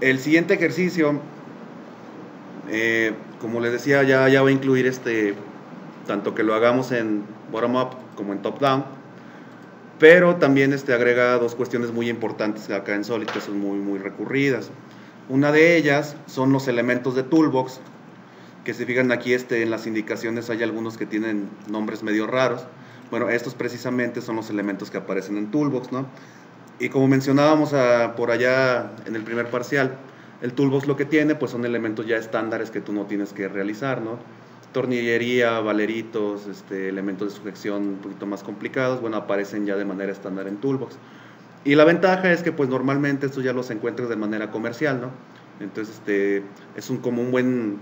el siguiente ejercicio, eh, como les decía, ya, ya va a incluir este, tanto que lo hagamos en bottom-up como en top-down, pero también este, agrega dos cuestiones muy importantes acá en Solid que son muy, muy recurridas. Una de ellas son los elementos de Toolbox, que se fijan aquí este, en las indicaciones hay algunos que tienen nombres medio raros. Bueno, estos precisamente son los elementos que aparecen en Toolbox, ¿no? Y como mencionábamos ah, por allá en el primer parcial, el Toolbox lo que tiene pues son elementos ya estándares que tú no tienes que realizar, ¿no? Tornillería, valeritos, este, elementos de sujeción un poquito más complicados, bueno, aparecen ya de manera estándar en Toolbox. Y la ventaja es que pues normalmente estos ya los encuentras de manera comercial, ¿no? Entonces este, es un, como un buen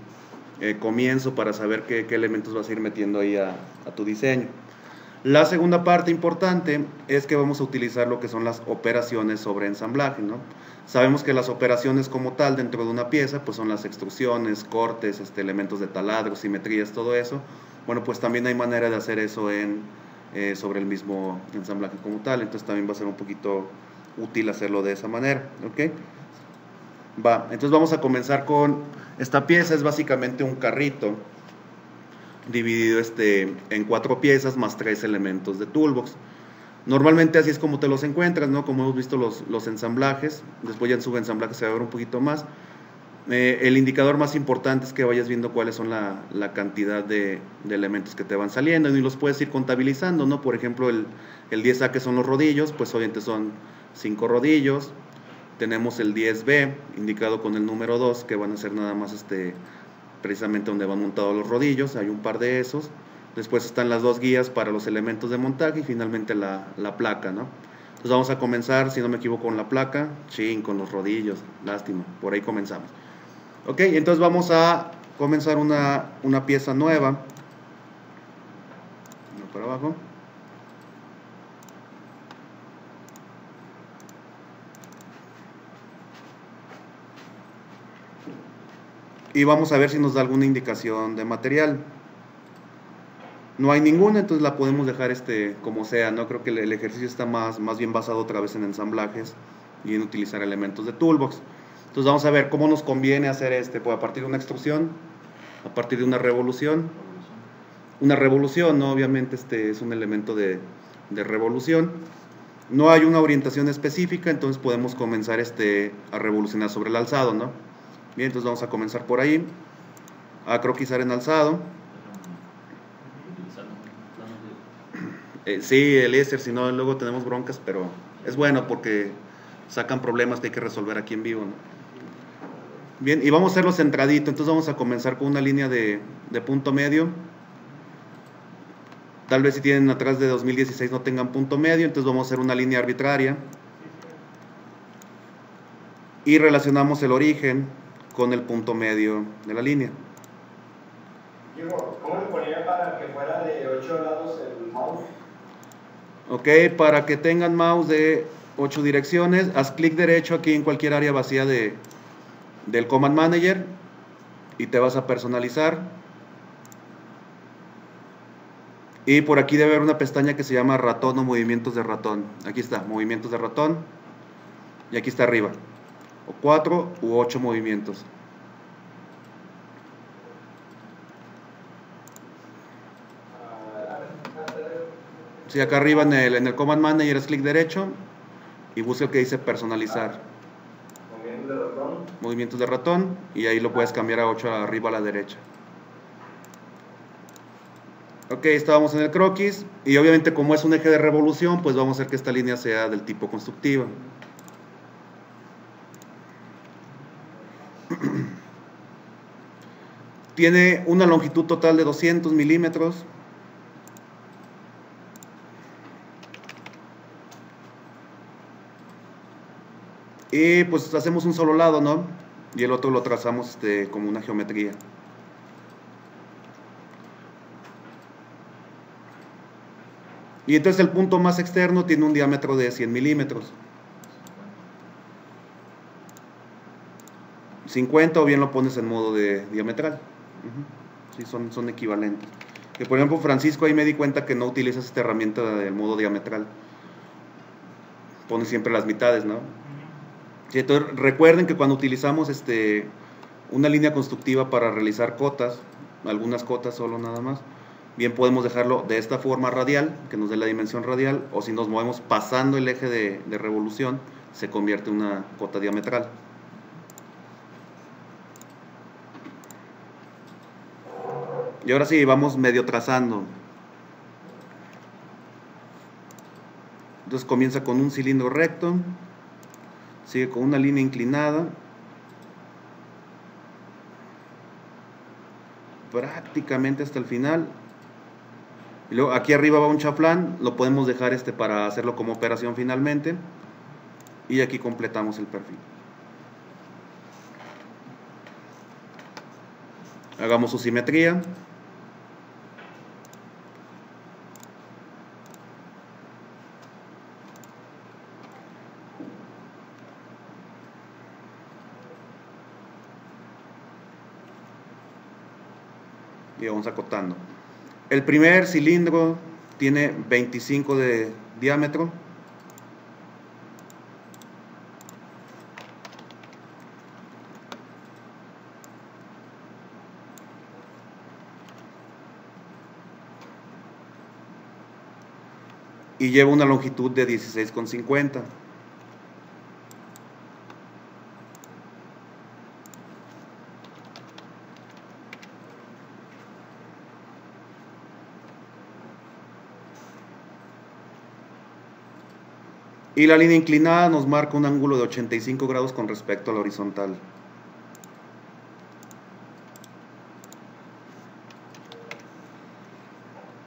eh, comienzo para saber qué, elementos vas a ir metiendo ahí a, tu diseño. La segunda parte importante es que vamos a utilizar lo que son las operaciones sobre ensamblaje. ¿no? Sabemos que las operaciones como tal dentro de una pieza pues son las extrusiones, cortes, este, elementos de taladro, simetrías, todo eso. Bueno, pues también hay manera de hacer eso en, eh, sobre el mismo ensamblaje como tal, entonces también va a ser un poquito útil hacerlo de esa manera. ¿ok? Va, entonces vamos a comenzar con esta pieza, es básicamente un carrito dividido este, en cuatro piezas más tres elementos de toolbox. Normalmente así es como te los encuentras, ¿no? Como hemos visto los, los ensamblajes, después ya en subensamblaje se va a ver un poquito más. Eh, el indicador más importante es que vayas viendo cuáles son la, la cantidad de, de, elementos que te van saliendo y los puedes ir contabilizando, ¿no? Por ejemplo, el, el 10A que son los rodillos, pues obviamente son cinco rodillos, tenemos el 10B indicado con el número 2 que van a ser nada más este precisamente donde van montados los rodillos, hay un par de esos. Después están las dos guías para los elementos de montaje y finalmente la, la placa, ¿no? Entonces vamos a comenzar, si no me equivoco, con la placa, chin, con los rodillos, lástima, por ahí comenzamos. Ok, entonces vamos a comenzar una, una pieza nueva. Para abajo. Y vamos a ver si nos da alguna indicación de material. No hay ninguna, entonces la podemos dejar este como sea, ¿no? Creo que el, ejercicio está más, más bien basado otra vez en ensamblajes y en utilizar elementos de toolbox. Entonces vamos a ver cómo nos conviene hacer este, pues a partir de una extrusión, a partir de una revolución. Una revolución, ¿no? Obviamente este es un elemento de, de revolución. No hay una orientación específica, entonces podemos comenzar este, a revolucionar sobre el alzado, ¿no? Bien, entonces vamos a comenzar por ahí. A croquizar en alzado. Eh, sí, Eliezer, si no, luego tenemos broncas, pero es bueno porque sacan problemas que hay que resolver aquí en vivo. Bien, y vamos a hacerlo centradito. Entonces vamos a comenzar con una línea de punto medio. Tal vez si tienen atrás de 2016 no tengan punto medio, entonces vamos a hacer una línea arbitraria. Y relacionamos el origen con el punto medio de la línea. ¿Cómo le ponía para que fuera de 8 lados el mouse? Ok, para que tengan mouse de 8 direcciones, haz clic derecho aquí en cualquier área vacía de, del Command Manager y te vas a personalizar. Y por aquí debe haber una pestaña que se llama ratón o movimientos de ratón. Aquí está, movimientos de ratón. Y aquí está arriba o cuatro u ocho movimientos. Si acá arriba en el, en el Command Manager es clic derecho y busca el que dice personalizar. Movimientos de ratón. Movimientos de ratón y ahí lo puedes cambiar a 8 arriba a la derecha. Ok, estábamos en el croquis y obviamente como es un eje de revolución, pues vamos a hacer que esta línea sea del tipo constructiva. Tiene una longitud total de 200 milímetros. Y pues hacemos un solo lado, ¿no? Y el otro lo trazamos este, como una geometría. Y entonces el punto más externo tiene un diámetro de 100 milímetros. 50 o bien lo pones en modo de diametral. Sí, son, son equivalentes. Que por ejemplo, Francisco, ahí me di cuenta que no utilizas esta herramienta del modo diametral. Pones siempre las mitades, ¿no? Entonces, recuerden que cuando utilizamos este, una línea constructiva para realizar cotas, algunas cotas solo nada más, bien podemos dejarlo de esta forma radial, que nos dé la dimensión radial, o si nos movemos pasando el eje de, de revolución, se convierte en una cota diametral. Y ahora sí, vamos medio trazando. Entonces comienza con un cilindro recto, sigue con una línea inclinada, prácticamente hasta el final. Y luego aquí arriba va un chaflán, lo podemos dejar este para hacerlo como operación finalmente. Y aquí completamos el perfil. Hagamos su simetría. Vamos acotando. El primer cilindro tiene 25 de diámetro. Y lleva una longitud de 16,50. Y la línea inclinada nos marca un ángulo de 85 grados con respecto a la horizontal.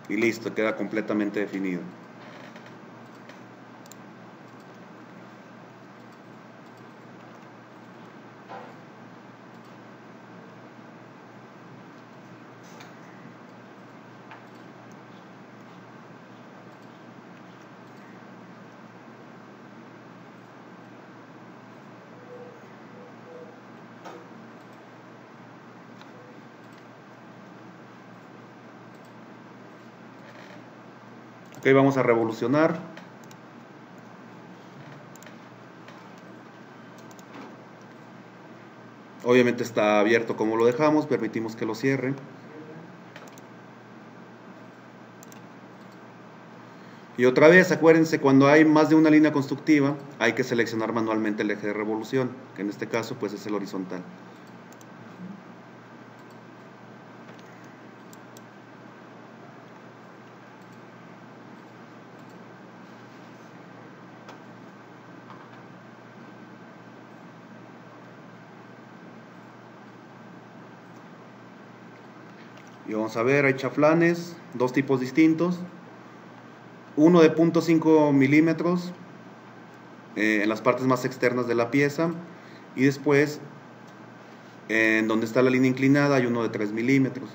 Y listo, queda completamente definido. Ok, vamos a revolucionar. Obviamente está abierto como lo dejamos, permitimos que lo cierre. Y otra vez, acuérdense, cuando hay más de una línea constructiva, hay que seleccionar manualmente el eje de revolución, que en este caso pues es el horizontal. Vamos a ver, hay chaflanes, dos tipos distintos. Uno de 0.5 milímetros eh, en las partes más externas de la pieza. Y después, en donde está la línea inclinada, hay uno de 3 milímetros.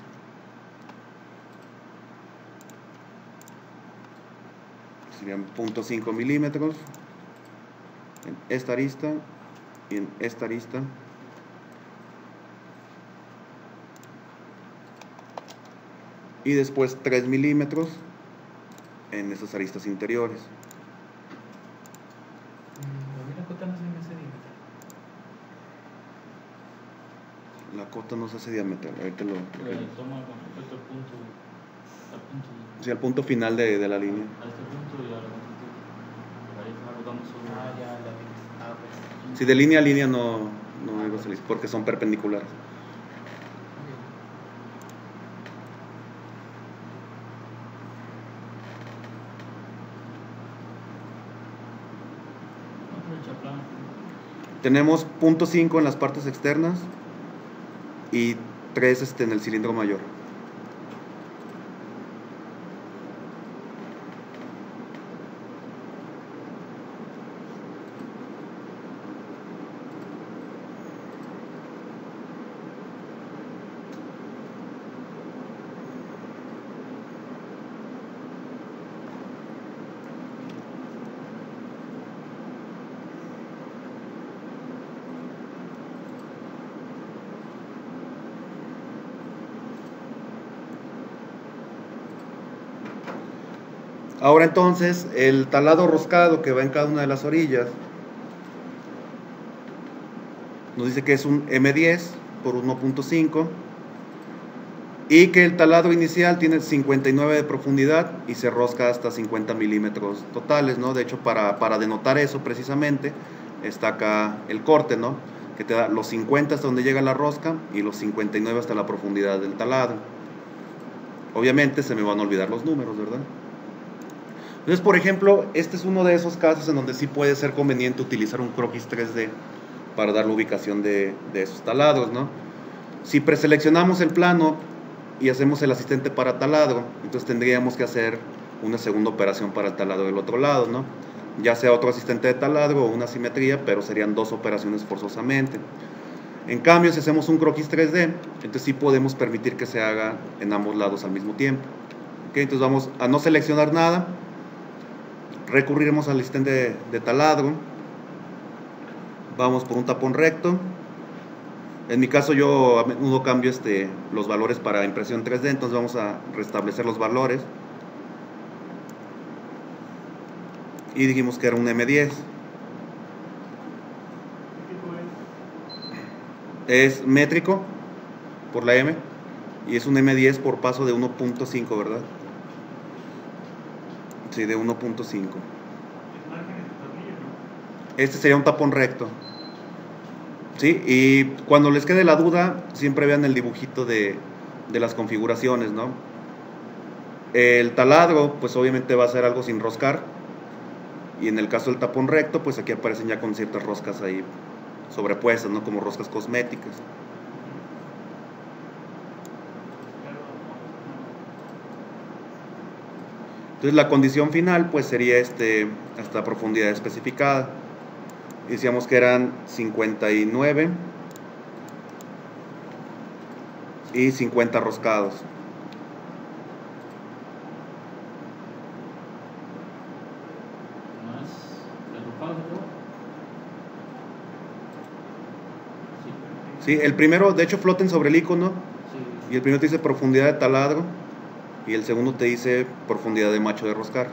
Serían 0.5 milímetros en esta arista y en esta arista. Y después 3 milímetros en esas aristas interiores. La cota no se me hace diámetro. La cota no se hace diámetro, ahorita lo... Le toma con respecto al punto, al punto, Sí, al punto final de, de la línea. a este punto y a la longitud. Ahí está rotando solo. Ah, ya, la vi. Ah, pues. Si de línea a línea no, no hay salir porque son perpendiculares. Tenemos punto .5 en las partes externas y 3 este, en el cilindro mayor. Ahora entonces, el talado roscado que va en cada una de las orillas, nos dice que es un M10 por 1.5 y que el taladro inicial tiene 59 de profundidad y se rosca hasta 50 milímetros totales, ¿no? De hecho, para, para denotar eso precisamente está acá el corte, ¿no? Que te da los 50 hasta donde llega la rosca y los 59 hasta la profundidad del taladro. Obviamente se me van a olvidar los números, ¿verdad? Entonces, por ejemplo, este es uno de esos casos en donde sí puede ser conveniente utilizar un croquis 3D para dar la ubicación de, de esos taladros, ¿no? Si preseleccionamos el plano y hacemos el asistente para taladro, entonces tendríamos que hacer una segunda operación para el taladro del otro lado, ¿no? Ya sea otro asistente de taladro o una simetría, pero serían dos operaciones forzosamente. En cambio, si hacemos un croquis 3D, entonces sí podemos permitir que se haga en ambos lados al mismo tiempo. ¿Ok? Entonces vamos a no seleccionar nada, recurriremos al asistente de, de taladro, vamos por un tapón recto, en mi caso yo a menudo cambio este, los valores para impresión 3D, entonces vamos a restablecer los valores. Y dijimos que era un M10. Es métrico por la M y es un M10 por paso de 1.5, ¿verdad? Sí, de 1.5. Este sería un tapón recto. ¿sí? Y cuando les quede la duda, siempre vean el dibujito de, de, las configuraciones, ¿no? El taladro, pues obviamente va a ser algo sin roscar. Y en el caso del tapón recto, pues aquí aparecen ya con ciertas roscas ahí sobrepuestas, ¿no? Como roscas cosméticas. Entonces la condición final, pues sería este, hasta profundidad especificada decíamos que eran 59 y 50 roscados. Sí, el primero, de hecho, floten sobre el icono. Sí. Y el primero te dice profundidad de taladro. Y el segundo te dice profundidad de macho de roscar.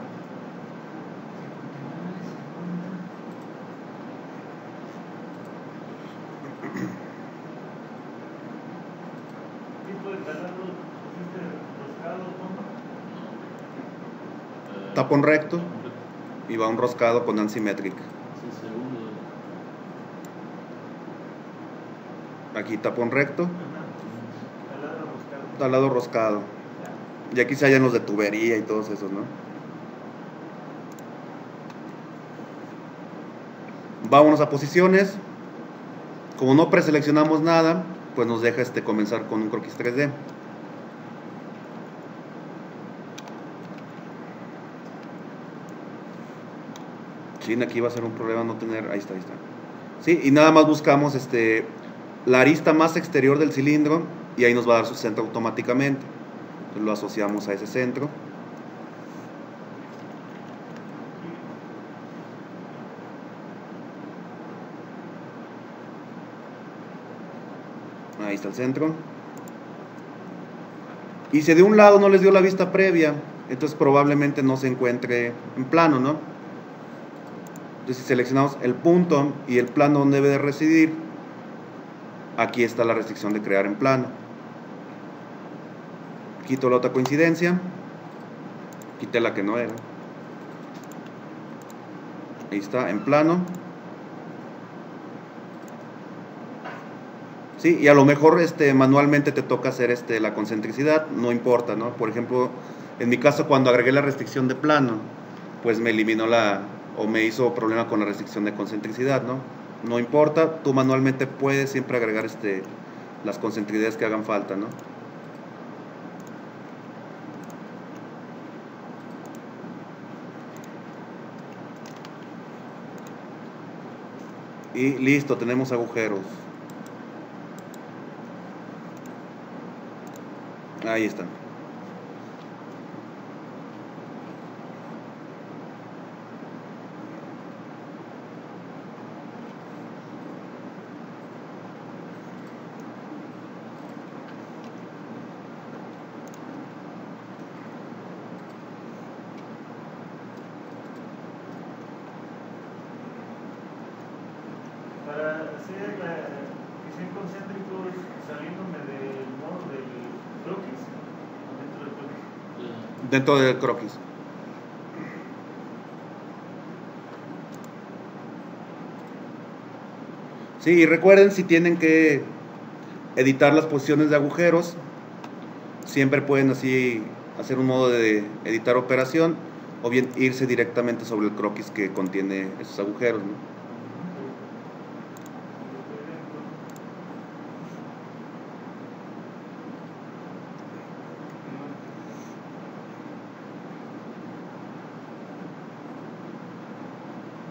tapón recto y va un roscado con Ansimetric. Aquí tapón recto, talado roscado. Y aquí se hallan los de tubería y todos esos, ¿no? Vámonos a posiciones. Como no preseleccionamos nada, pues nos deja este comenzar con un croquis 3D. Sí, aquí va a ser un problema no tener, ahí está, ahí está. Sí, y nada más buscamos este, la arista más exterior del cilindro y ahí nos va a dar su centro automáticamente. Lo asociamos a ese centro. Ahí está el centro. Y si de un lado no les dio la vista previa, entonces probablemente no se encuentre en plano, ¿no? Entonces, si seleccionamos el punto y el plano donde debe de residir, aquí está la restricción de crear en plano. Quito la otra coincidencia, quité la que no era. Ahí está, en plano. Sí, y a lo mejor este, manualmente te toca hacer este, la concentricidad, no importa, ¿no? Por ejemplo, en mi caso cuando agregué la restricción de plano, pues me eliminó la, o me hizo problema con la restricción de concentricidad, ¿no? No importa, tú manualmente puedes siempre agregar este, las concentricidades que hagan falta, ¿no? Y listo, tenemos agujeros. Ahí están. Dentro del croquis. Sí, recuerden si tienen que editar las posiciones de agujeros, siempre pueden así hacer un modo de editar operación o bien irse directamente sobre el croquis que contiene esos agujeros.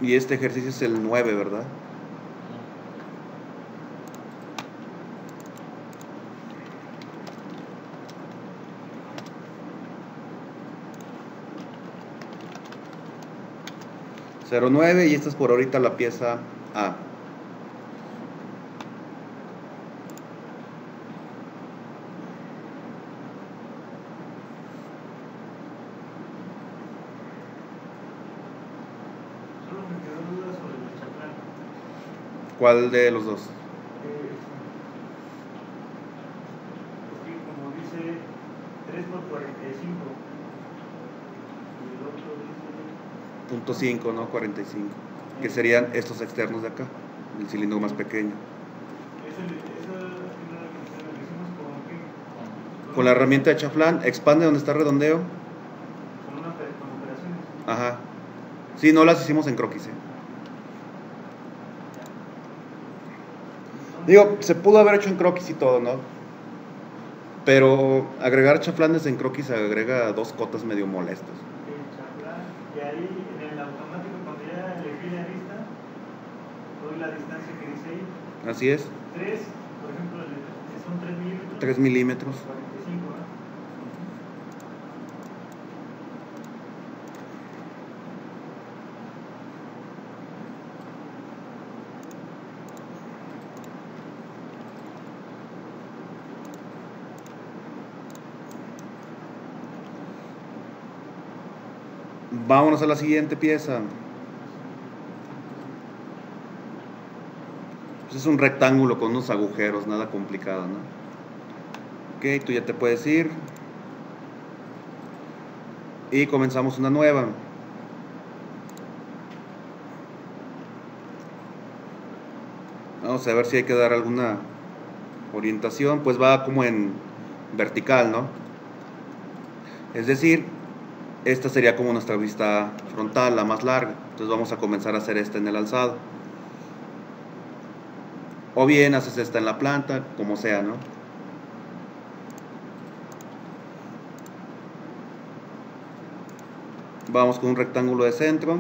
Y este ejercicio es el 9, ¿verdad? Cero nueve y esta es por ahorita la pieza A. Solo me quedó duda sobre el chaclán. ¿Cuál de los dos? Porque como dice 3 por 45 y el otro dice Punto 5, ¿no? 45. Que serían estos externos de acá, el cilindro más pequeño. Con la herramienta de chaflán, expande donde está redondeo. Con, una, con operaciones. Ajá. Sí, no las hicimos en croquis. ¿eh? Digo, se pudo haber hecho en croquis y todo, ¿no? Pero agregar chaflanes en croquis agrega dos cotas medio molestas. el chaclán, y ahí en el automático cuando ya elegí la lista doy la distancia que dice ahí Así es, 3 por ejemplo son 3 milímetros 3 milímetros. 45 ¿no? Vámonos a la siguiente pieza. Pues es un rectángulo con unos agujeros, nada complicado, ¿no? Ok, tú ya te puedes ir. Y comenzamos una nueva. Vamos a ver si hay que dar alguna orientación. Pues va como en vertical, ¿no? Es decir, esta sería como nuestra vista frontal, la más larga. Entonces vamos a comenzar a hacer esta en el alzado. O bien haces esta en la planta, como sea, ¿no? Vamos con un rectángulo de centro.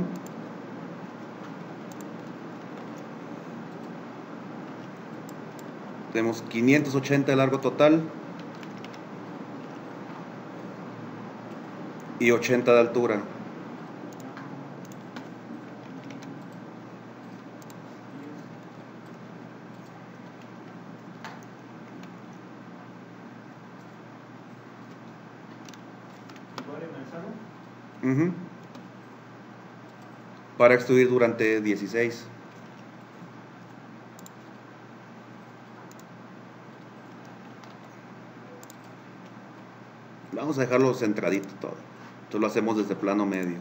Tenemos 580 de largo total. Y 80 de altura. Ujú. Para extruir durante 16. Vamos a dejarlo centradito todo. Entonces lo hacemos desde plano medio.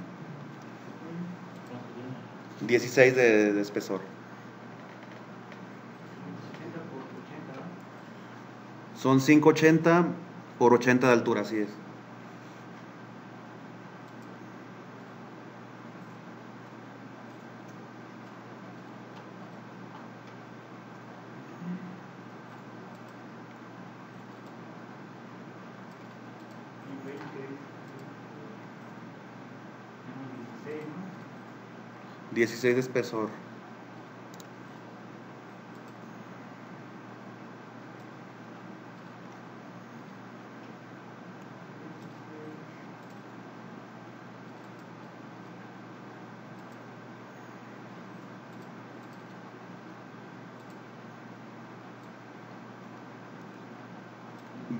16 de, de espesor. 80 por 80 ¿no? Son 580 por 80 de altura, así es. y 20 menos 16 ¿no? 16 de espesor.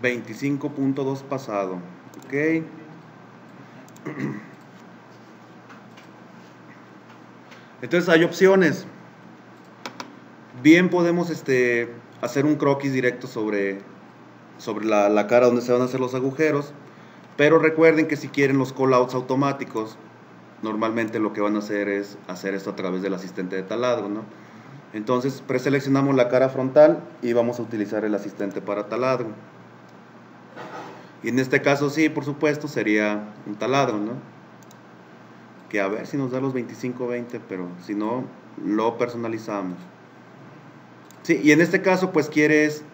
Veinticinco punto dos pasado. Ok. Entonces hay opciones. Bien podemos este, hacer un croquis directo sobre, sobre la, cara donde se van a hacer los agujeros, pero recuerden que si quieren los callouts automáticos, normalmente lo que van a hacer es hacer esto a través del asistente de taladro, ¿no? Entonces preseleccionamos la cara frontal y vamos a utilizar el asistente para taladro. Y en este caso sí, por supuesto, sería un taladro, ¿no? Que a ver si nos da los 25-20, pero si no, lo personalizamos. Sí, y en este caso pues quieres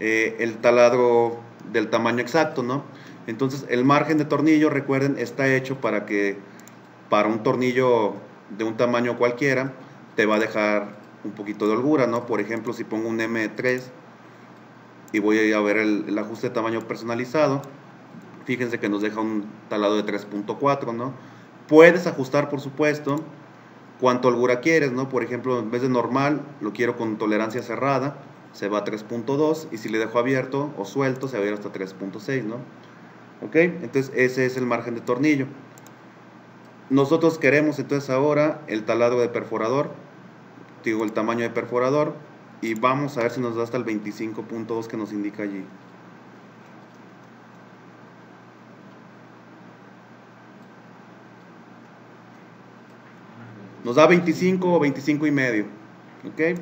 eh, el taladro del tamaño exacto, ¿no? Entonces el margen de tornillo, recuerden, está hecho para que para un tornillo de un tamaño cualquiera te va a dejar un poquito de holgura, ¿no? Por ejemplo, si pongo un M3 y voy a a ver el, ajuste de tamaño personalizado, fíjense que nos deja un taladro de 3.4, ¿no? Puedes ajustar, por supuesto, cuánto holgura quieres, ¿no? Por ejemplo, en vez de normal, lo quiero con tolerancia cerrada, se va a 3.2 y si le dejo abierto o suelto, se va a ir hasta 3.6, ¿no? ¿Ok? Entonces ese es el margen de tornillo. Nosotros queremos entonces ahora el taladro de perforador, digo el tamaño de perforador, y vamos a ver si nos da hasta el 25.2 que nos indica allí. Nos da 25 o 25 y medio. ¿Ok?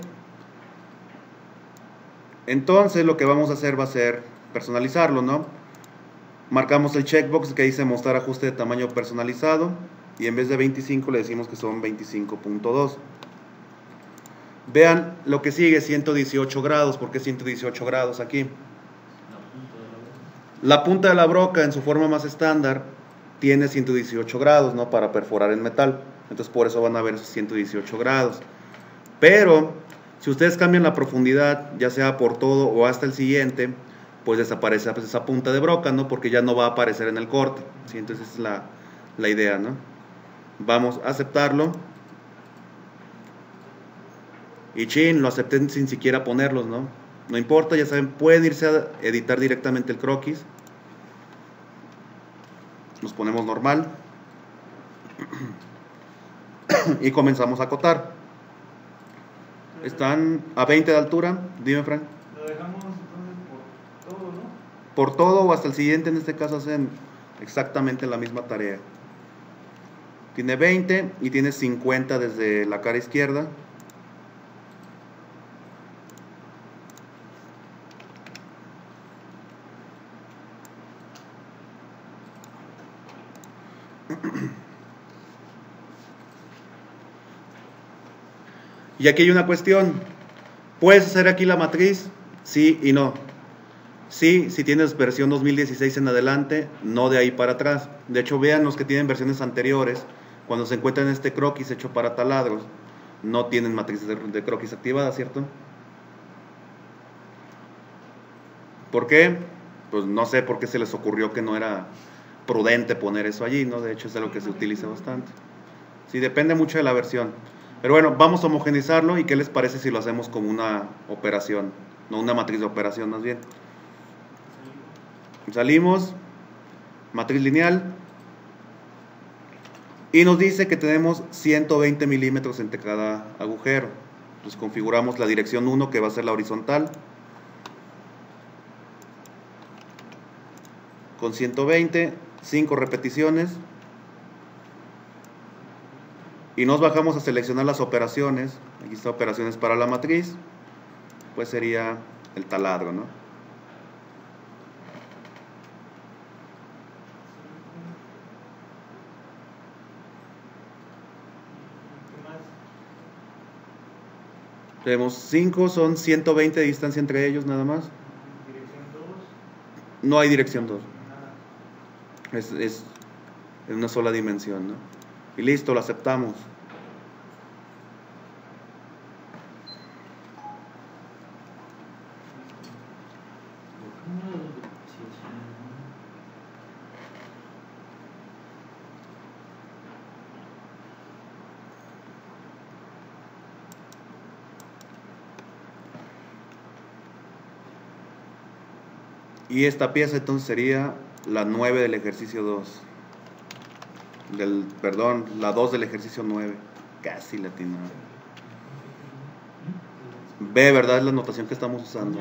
Entonces lo que vamos a hacer va a ser personalizarlo, ¿no? Marcamos el checkbox que dice mostrar ajuste de tamaño personalizado y en vez de 25 le decimos que son 25.2. Vean lo que sigue, 118 grados. ¿Por qué 118 grados aquí? La punta de la broca en su forma más estándar tiene 118 grados, ¿no? Para perforar en metal. Entonces por eso van a ver 118 grados. Pero si ustedes cambian la profundidad, ya sea por todo o hasta el siguiente, pues desaparece pues, esa punta de broca, ¿no? Porque ya no va a aparecer en el corte. ¿sí? Entonces es la, la idea, ¿no? Vamos a aceptarlo. Y chin, lo acepté sin siquiera ponerlos, ¿no? No importa, ya saben, pueden irse a editar directamente el croquis. Nos ponemos normal. y comenzamos a acotar. Están a 20 de altura, dime Frank. Lo dejamos entonces por todo, ¿no? Por todo o hasta el siguiente, en este caso hacen exactamente la misma tarea. Tiene 20 y tiene 50 desde la cara izquierda. Y aquí hay una cuestión. ¿Puedes hacer aquí la matriz? Sí y no. Sí, si tienes versión 2016 en adelante, no de ahí para atrás. De hecho, vean los que tienen versiones anteriores, cuando se encuentran este croquis hecho para taladros, no tienen matrices de, de croquis activada, ¿cierto? ¿Por qué? Pues no sé por qué se les ocurrió que no era prudente poner eso allí, ¿no? De hecho es algo que se utiliza bastante. Sí, depende mucho de la versión. Pero bueno, vamos a homogenizarlo y qué les parece si lo hacemos como una operación, no una matriz de operación más bien. Salimos, matriz lineal, y nos dice que tenemos 120 milímetros entre cada agujero. Entonces configuramos la dirección 1 que va a ser la horizontal. Con 120, 5 repeticiones. Y nos bajamos a seleccionar las operaciones. Aquí está operaciones para la matriz. Pues sería el taladro, ¿no? ¿Qué más? Tenemos 5, son 120 de distancia entre ellos nada más. Dirección 2, No hay dirección 2. nada. Es, es en una sola dimensión, ¿no? Y listo, lo aceptamos. Y esta pieza entonces sería la 9 del ejercicio 2. Del, perdón, la 2 del ejercicio 9. Casi latino. B, ¿verdad? Es la notación que estamos usando.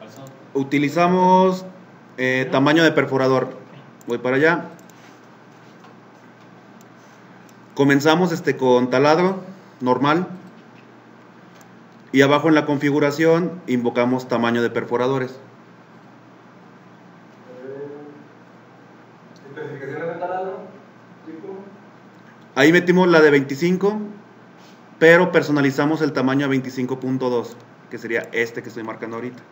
Alzado. Utilizamos eh, tamaño de perforador. Voy para allá. Comenzamos este con taladro normal. Y abajo en la configuración invocamos tamaño de perforadores. Eh, ¿Especificaciones de taladro? ¿Tipo? Ahí metimos la de 25, pero personalizamos el tamaño a 25.2, que sería este que estoy marcando ahorita.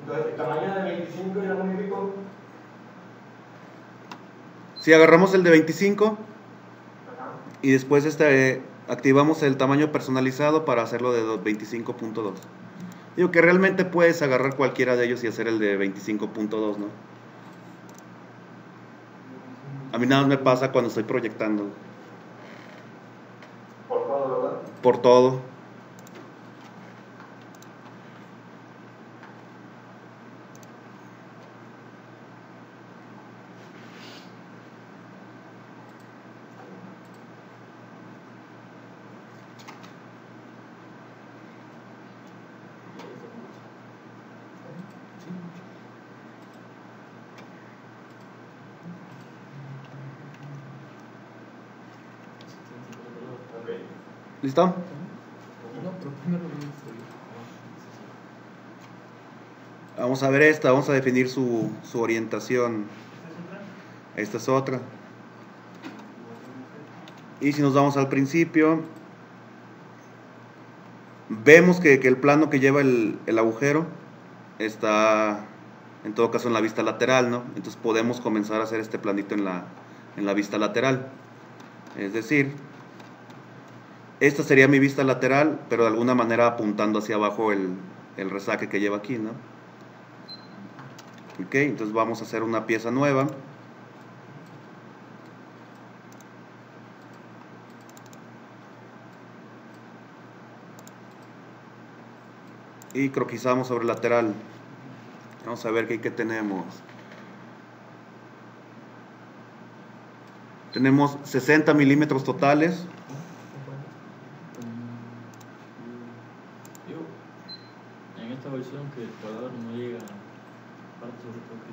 Entonces, el tamaño de 25 y la modifico. Si agarramos el de 25 Ajá. Y después este, activamos el tamaño personalizado para hacerlo de do- 25.2. Digo que realmente puedes agarrar cualquiera de ellos y hacer el de 25.2, ¿no? A mí nada más me pasa cuando estoy proyectando Por todo, ¿verdad? por todo. ¿Listo? Vamos a ver esta, vamos a definir su, su orientación. Esta es otra. Y si nos vamos al principio, vemos que, que el plano que lleva el, el agujero está en todo caso en la vista lateral, ¿no? Entonces podemos comenzar a hacer este planito en la, en la vista lateral. Es decir, esta sería mi vista lateral, pero de alguna manera apuntando hacia abajo el, el resaque que lleva aquí, ¿no? Ok, entonces vamos a hacer una pieza nueva. y croquizamos sobre el lateral. Vamos a ver qué, qué tenemos. Tenemos 60 milímetros totales. Digo, en esta versión que el cuadro no llega parte sobre todo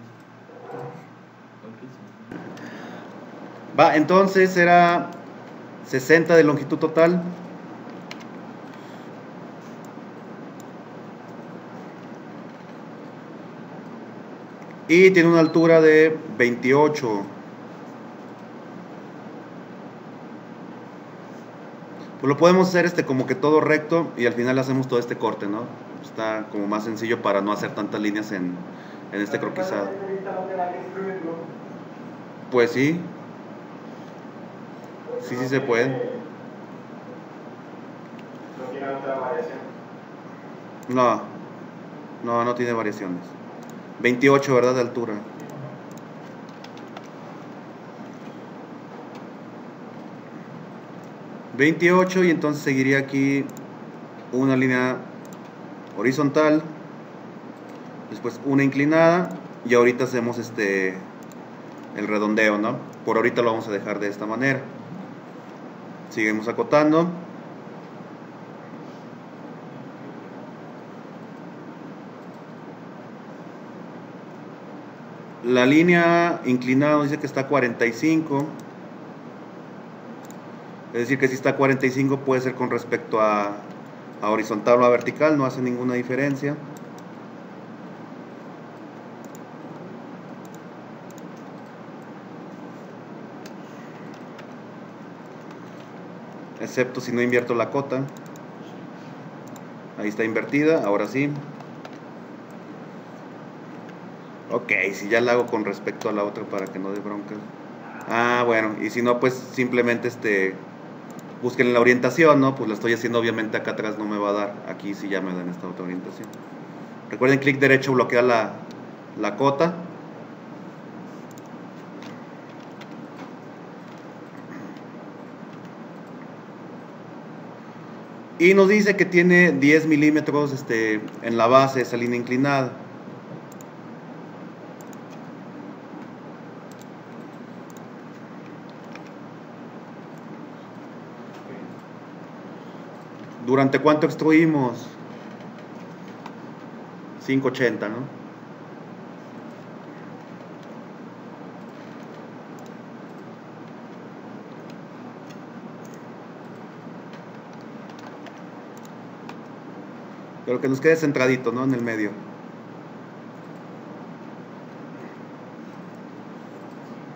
Va, entonces era 60 de longitud total. Y tiene una altura de 28. Pues lo podemos hacer este como que todo recto y al final hacemos todo este corte, ¿no? Está como más sencillo para no hacer tantas líneas en, en este croquisado. Pues sí, Sí, sí se puede. No tiene otra variación. no, no, no tiene variaciones. 28, ¿verdad? De altura. Veintiocho y entonces seguiría aquí una línea horizontal, después una inclinada y ahorita hacemos este el redondeo, ¿no? Por ahorita lo vamos a dejar de esta manera. Seguimos acotando. La línea inclinada dice que está a 45. Es decir, que si está a 45 puede ser con respecto a, a horizontal o a vertical, no hace ninguna diferencia. Excepto si no invierto la cota. Ahí está invertida, ahora sí. Ok, si ya la hago con respecto a la otra para que no dé bronca. Ah, bueno, y si no, pues simplemente este busquen la orientación, ¿no? Pues la estoy haciendo obviamente acá atrás no me va a dar. Aquí sí ya me dan esta otra orientación. Recuerden, clic derecho bloquea la, la cota. Y nos dice que tiene 10 milímetros este, en la base, esa línea inclinada. ¿Durante cuánto extruimos? 580, ¿no? Pero que nos quede centradito, ¿no? En el medio.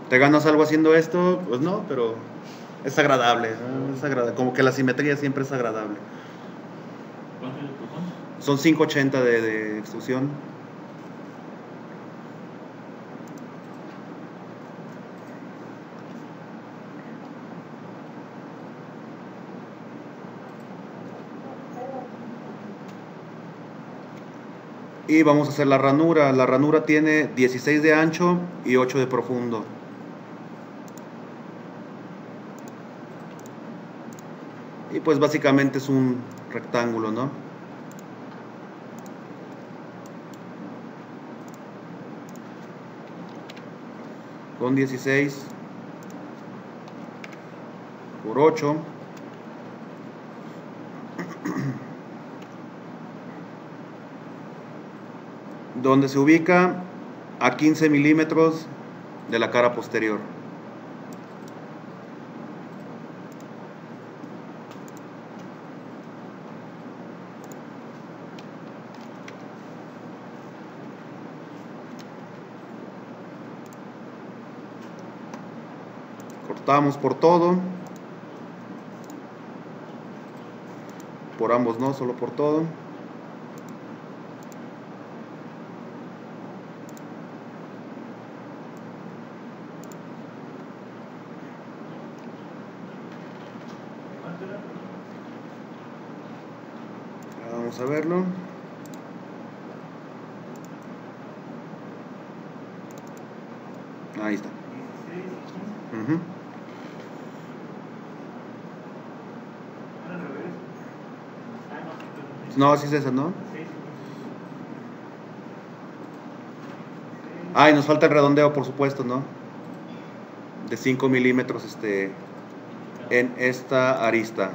¿Te ganas algo haciendo esto? Pues no, pero es agradable. ¿no? Es agradable. Como que la simetría siempre es agradable. ¿Cuánto? Son 580 de, de extrusión. Y vamos a hacer la ranura. La ranura tiene 16 de ancho y 8 de profundo. Y pues básicamente es un rectángulo, ¿no? Con 16 por 8. Donde se ubica a 15 milímetros de la cara posterior. Cortamos por todo. Por ambos no, solo por todo. ¿Cuánto era? Vamos a verlo. Ahí está. 16, 15. Ujú. Era al revés. No, sí, es esa, ¿no? Ah, nos falta el redondeo, por supuesto, ¿no? De 5 milímetros este, en esta arista.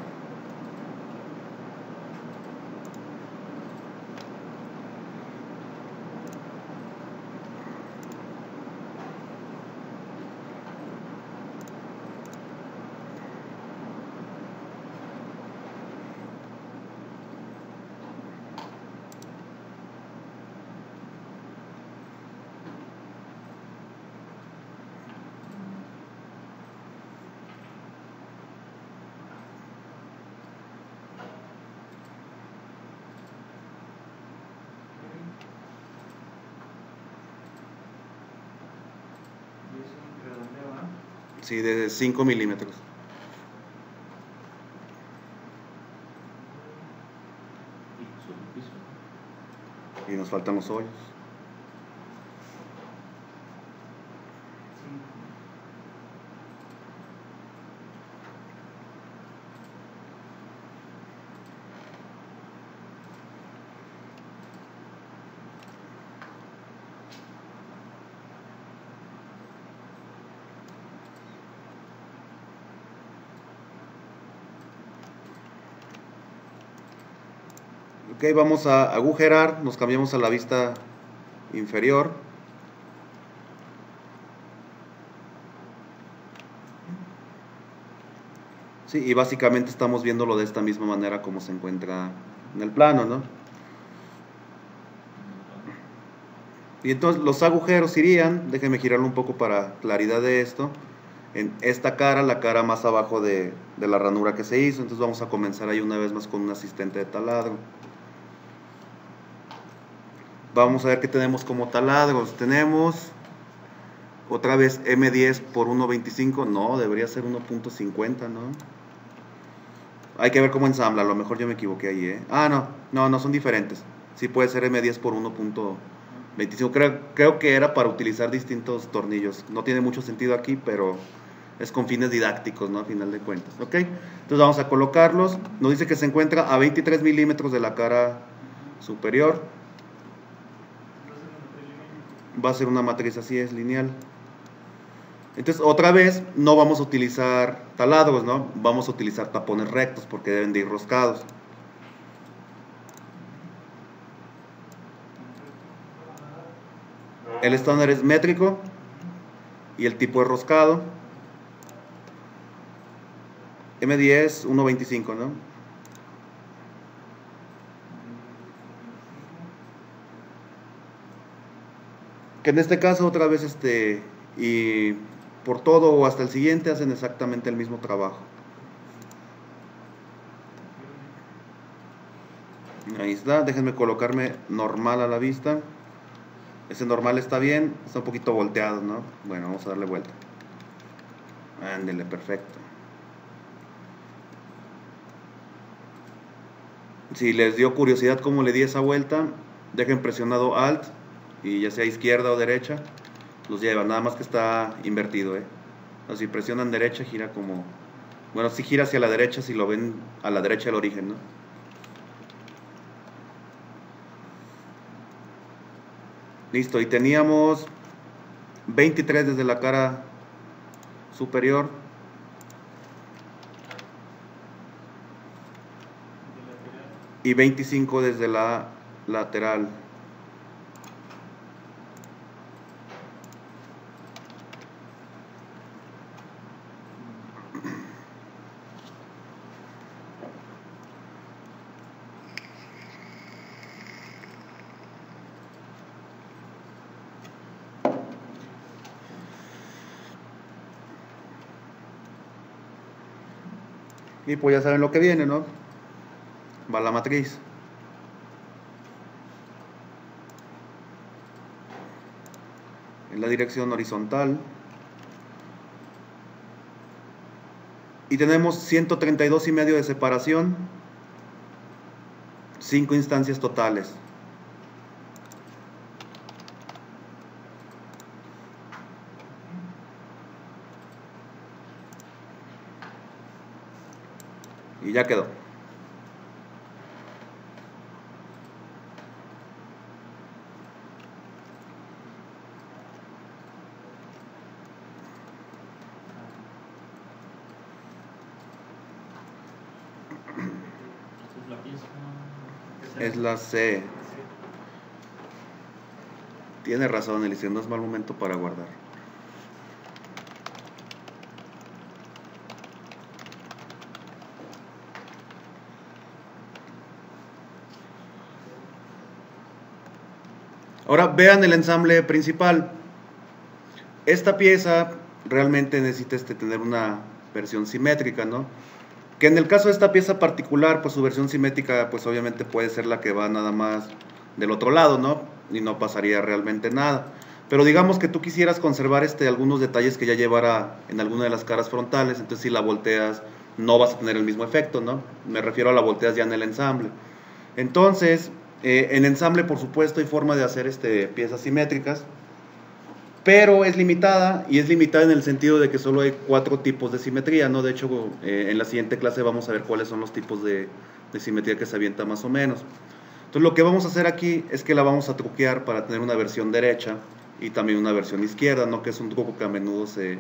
Y es un redondeo, ¿ah? Sí, de 5 milímetros. Y nos faltan los hoyos. Sí. Ok, vamos a agujerar, nos cambiamos a la vista inferior. Sí, y básicamente estamos viéndolo de esta misma manera como se encuentra en el plano, ¿no? Y entonces los agujeros irían, déjenme girarlo un poco para claridad de esto, en esta cara, la cara más abajo de, de la ranura que se hizo. Entonces vamos a comenzar ahí una vez más con un asistente de taladro. Vamos a ver qué tenemos como taladros. Tenemos otra vez M10 por 1.25. No, debería ser 1.50, ¿no? Hay que ver cómo ensambla. A lo mejor yo me equivoqué ahí, ¿eh? Ah, no, no, no son diferentes. Sí puede ser M10 por 1.25. Creo, creo que era para utilizar distintos tornillos. No tiene mucho sentido aquí, pero es con fines didácticos, ¿no? A final de cuentas, ¿ok? Entonces vamos a colocarlos. Nos dice que se encuentra a 23 milímetros de la cara superior. Va a ser una matriz así, es lineal. Entonces, otra vez, no vamos a utilizar taladros, ¿no? Vamos a utilizar tapones rectos porque deben de ir roscados. El estándar es métrico y el tipo es roscado. M10, 1.25, ¿no? Que en este caso otra vez este y por todo o hasta el siguiente hacen exactamente el mismo trabajo. Ahí está, déjenme colocarme normal a la vista. Ese normal está bien, está un poquito volteado, ¿no? Bueno, vamos a darle vuelta. Ándele, perfecto. Si les dio curiosidad cómo le di esa vuelta, dejen presionado Alt y ya sea izquierda o derecha, los lleva, nada más que está invertido, ¿eh? si presionan derecha, gira como... Bueno, si gira hacia la derecha, si lo ven a la derecha del origen, ¿no? Listo, y teníamos 23 desde la cara superior. Y 25 desde la lateral. Y pues ya saben lo que viene, ¿no? Va la matriz. En la dirección horizontal. Y tenemos 132 y medio de separación. 5 instancias totales. Y ya quedó. Es la C. Tiene razón, Eliseo, no es mal momento para guardar. Ahora vean el ensamble principal. Esta pieza realmente necesita este, tener una versión simétrica, ¿no? Que en el caso de esta pieza particular, pues su versión simétrica, pues obviamente puede ser la que va nada más del otro lado, ¿no? Y no pasaría realmente nada. Pero digamos que tú quisieras conservar este, algunos detalles que ya llevara en alguna de las caras frontales, entonces si la volteas no vas a tener el mismo efecto, ¿no? Me refiero a la volteas ya en el ensamble. Entonces, eh, en ensamble, por supuesto, hay forma de hacer este, piezas simétricas, pero es limitada y es limitada en el sentido de que solo hay cuatro tipos de simetría, ¿no? De hecho, eh, en la siguiente clase vamos a ver cuáles son los tipos de, simetría que se avienta más o menos. Entonces, lo que vamos a hacer aquí es que la vamos a truquear para tener una versión derecha y también una versión izquierda, ¿no? Que es un truco que a menudo se,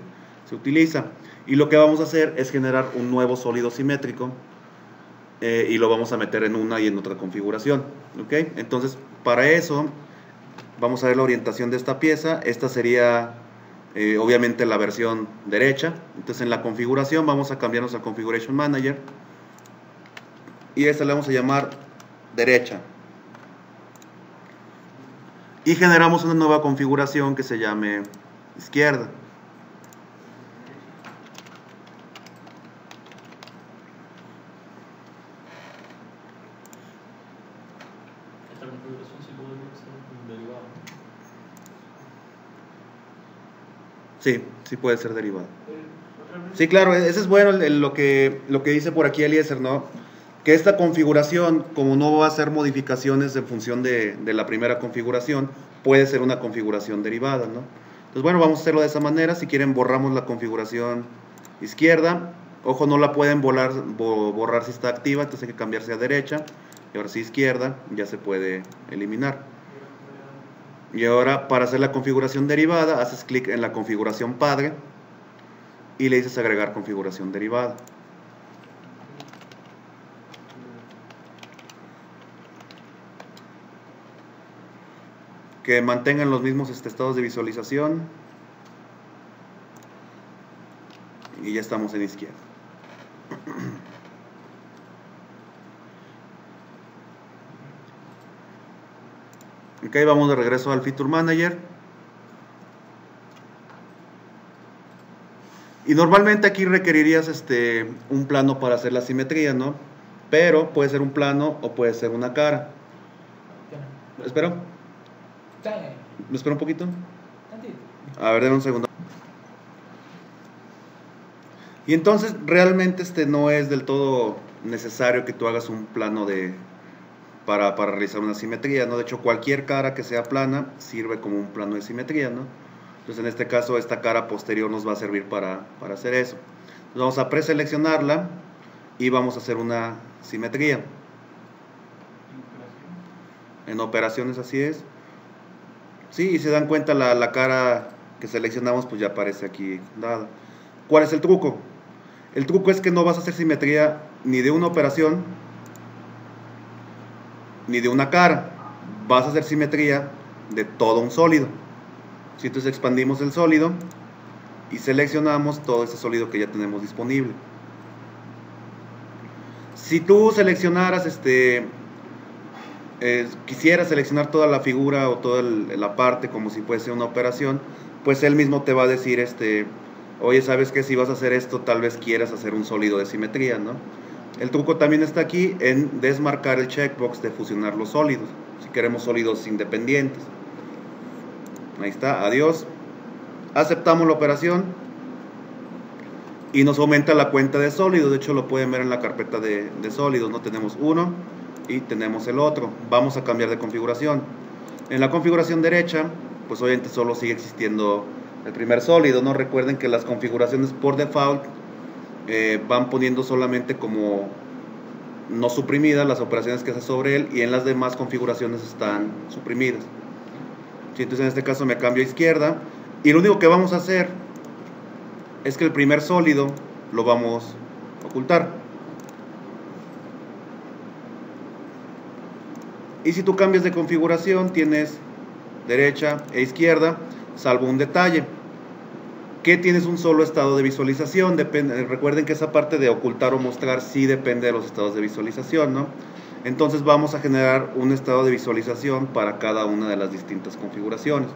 se utiliza. Y lo que vamos a hacer es generar un nuevo sólido simétrico eh, y lo vamos a meter en una y en otra configuración. ¿ok? Entonces, para eso, vamos a ver la orientación de esta pieza. Esta sería, eh, obviamente, la versión derecha. Entonces, en la configuración vamos a cambiarnos a Configuration Manager. Y esta le vamos a llamar derecha. Y generamos una nueva configuración que se llame izquierda. Esta configuración sí podría ser un derivado. Sí, sí puede ser derivado. Sí, claro, e-, ese es bueno lo, que, lo que dice por aquí Eliezer, ¿no? Que esta configuración, como no va a hacer modificaciones en función de, de la primera configuración, puede ser una configuración derivada, ¿no? Entonces, bueno, vamos a hacerlo de esa manera. Si quieren, borramos la configuración izquierda. Ojo, no la pueden volar, bo- borrar si está activa, entonces hay que cambiarse a derecha. Y ahora sí izquierda, ya se puede eliminar. Y ahora para hacer la configuración derivada, haces clic en la configuración padre y le dices agregar configuración derivada. Que mantengan los mismos este, estados de visualización. Y ya estamos en izquierda. Ok, vamos de regreso al Feature Manager. Y normalmente aquí requerirías este, un plano para hacer la simetría, ¿no? Pero puede ser un plano o puede ser una cara. ¿Espero? ¿Me espero un poquito? A ver, denme un segundo. Y entonces realmente este no es del todo necesario que tú hagas un plano de para, para realizar una simetría, ¿no? De hecho, cualquier cara que sea plana sirve como un plano de simetría, ¿no? Entonces, en este caso, esta cara posterior nos va a servir para, para hacer eso. Entonces, vamos a preseleccionarla y vamos a hacer una simetría. En operaciones así es. Sí, y se dan cuenta la, la cara que seleccionamos, pues ya aparece aquí. ¿Cuál es el truco? El truco es que no vas a hacer simetría ni de una operación ni de una cara. Vas a hacer simetría de todo un sólido. Si entonces expandimos el sólido y seleccionamos todo ese sólido que ya tenemos disponible. Si tú seleccionaras este eh, quisieras seleccionar toda la figura o toda la parte como si fuese una operación, pues él mismo te va a decir este oye, sabes que si vas a hacer esto, tal vez quieras hacer un sólido de simetría, ¿no? El truco también está aquí en desmarcar el checkbox de fusionar los sólidos, si queremos sólidos independientes. Ahí está, adiós. Aceptamos la operación y nos aumenta la cuenta de sólidos. De hecho, lo pueden ver en la carpeta de, sólidos. No tenemos uno y tenemos el otro. Vamos a cambiar de configuración. En la configuración derecha, pues obviamente solo sigue existiendo el primer sólido. No recuerden que las configuraciones por default eh, van poniendo solamente como no suprimidas las operaciones que hace sobre él y en las demás configuraciones están suprimidas. Sí, entonces en este caso me cambio a izquierda y lo único que vamos a hacer es que el primer sólido lo vamos a ocultar. Y si tú cambias de configuración tienes derecha e izquierda, salvo un detalle que tienes un solo estado de visualización. Depende, recuerden que esa parte de ocultar o mostrar sí depende de los estados de visualización, ¿no? Entonces vamos a generar un estado de visualización para cada una de las distintas configuraciones.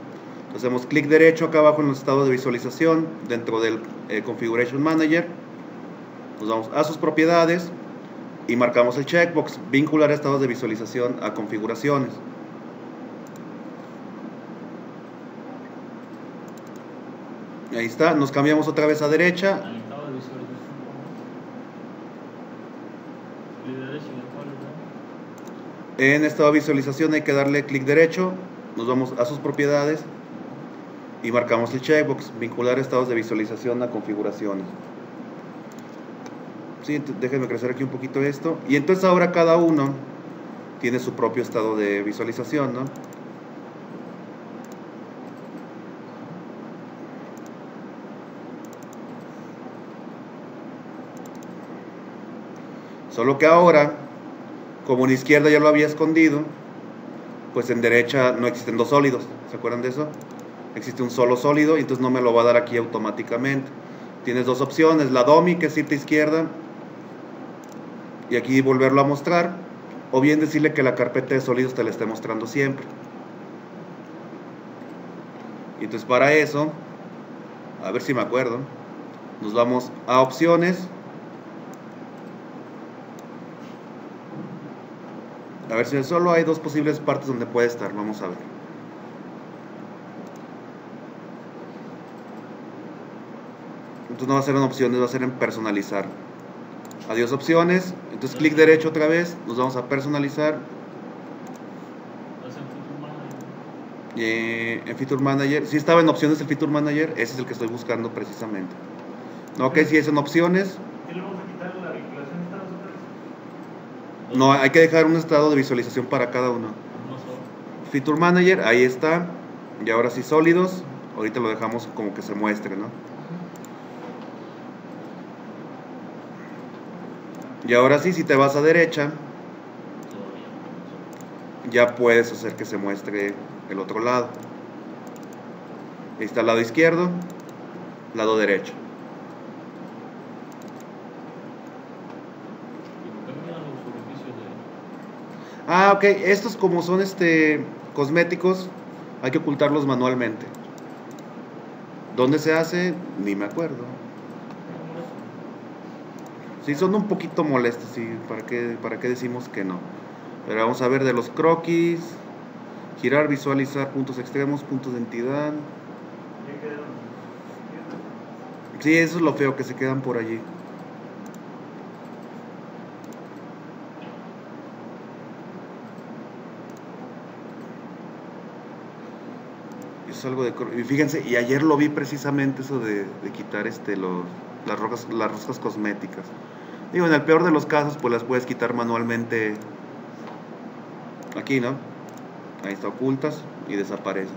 Hacemos clic derecho acá abajo en los estados de visualización dentro del eh, Configuration Manager. Nos vamos a sus propiedades y marcamos el checkbox, vincular estados de visualización a configuraciones. Ahí está, nos cambiamos otra vez a derecha. En estado de visualización hay que darle clic derecho, nos vamos a sus propiedades y marcamos el checkbox, vincular estados de visualización a configuraciones. Sí, déjenme crecer aquí un poquito esto. Y entonces ahora cada uno tiene su propio estado de visualización, ¿no? Solo que ahora, como en izquierda ya lo había escondido, pues en derecha no existen dos sólidos. ¿Se acuerdan de eso? Existe un solo sólido y entonces no me lo va a dar aquí automáticamente. Tienes dos opciones, la DOMI, que es irte izquierda, y aquí volverlo a mostrar, o bien decirle que la carpeta de sólidos te la esté mostrando siempre. Y entonces para eso, a ver si me acuerdo, nos vamos a opciones, A ver si solo hay dos posibles partes donde puede estar. Vamos a ver. Entonces no va a ser en opciones, va a ser en personalizar. Adiós opciones. Entonces clic derecho otra vez. Nos vamos a personalizar. Eh, en Feature Manager. Si estaba en opciones el Feature Manager, ese es el que estoy buscando precisamente. Ok, si son opciones, ¿Qué le vamos a quitar la vinculación de estados otra vez? No, hay que dejar un estado de visualización para cada uno. Feature Manager, ahí está. Y ahora sí, sólidos. Ahorita lo dejamos como que se muestre, ¿no? Y ahora sí, si te vas a derecha, ya puedes hacer que se muestre el otro lado. Ahí está el lado izquierdo, lado derecho. Y cambian los orificios de. Ah, ok, estos como son este cosméticos, hay que ocultarlos manualmente. ¿Dónde se hace? Ni me acuerdo. Sí, son un poquito molestos, sí, ¿para qué, ¿para qué decimos que no? Pero vamos a ver de los croquis, girar, visualizar puntos extremos, puntos de entidad. Sí, eso es lo feo, que se quedan por allí. Es algo de... Y fíjense, y ayer lo vi precisamente eso de, de quitar este, los, las, rocas, las roscas cosméticas. Digo, en el peor de los casos, pues las puedes quitar manualmente aquí, ¿no? Ahí está, ocultas y desaparecen.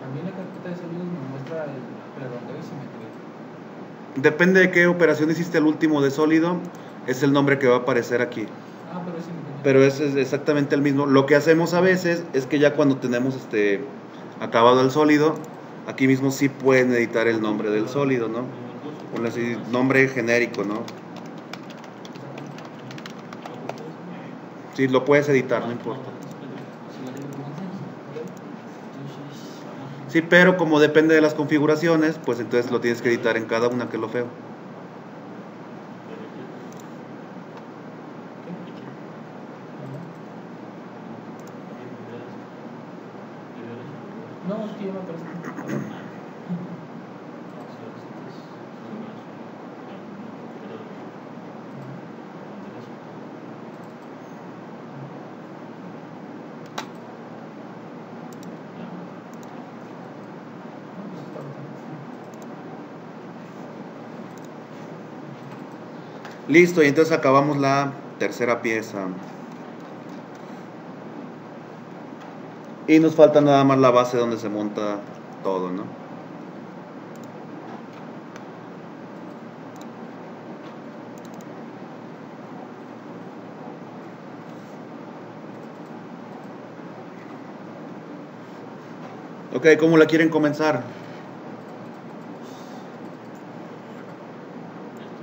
También la carpeta de sonidos me muestra el prerrondeo y simetría. Depende de qué operación hiciste al último de sólido, es el nombre que va a aparecer aquí. Ah, pero. Pero es, es exactamente el mismo. Lo que hacemos a veces es que ya cuando tenemos este acabado el sólido, aquí mismo sí pueden editar el nombre del sólido, ¿no? Ponle así nombre genérico, ¿no? Sí, lo puedes editar, no importa. Sí, pero como depende de las configuraciones, pues entonces lo tienes que editar en cada una, que es lo feo. Listo, y entonces acabamos la tercera pieza. Y nos falta nada más la base donde se monta todo, ¿no? Ok, ¿cómo la quieren comenzar?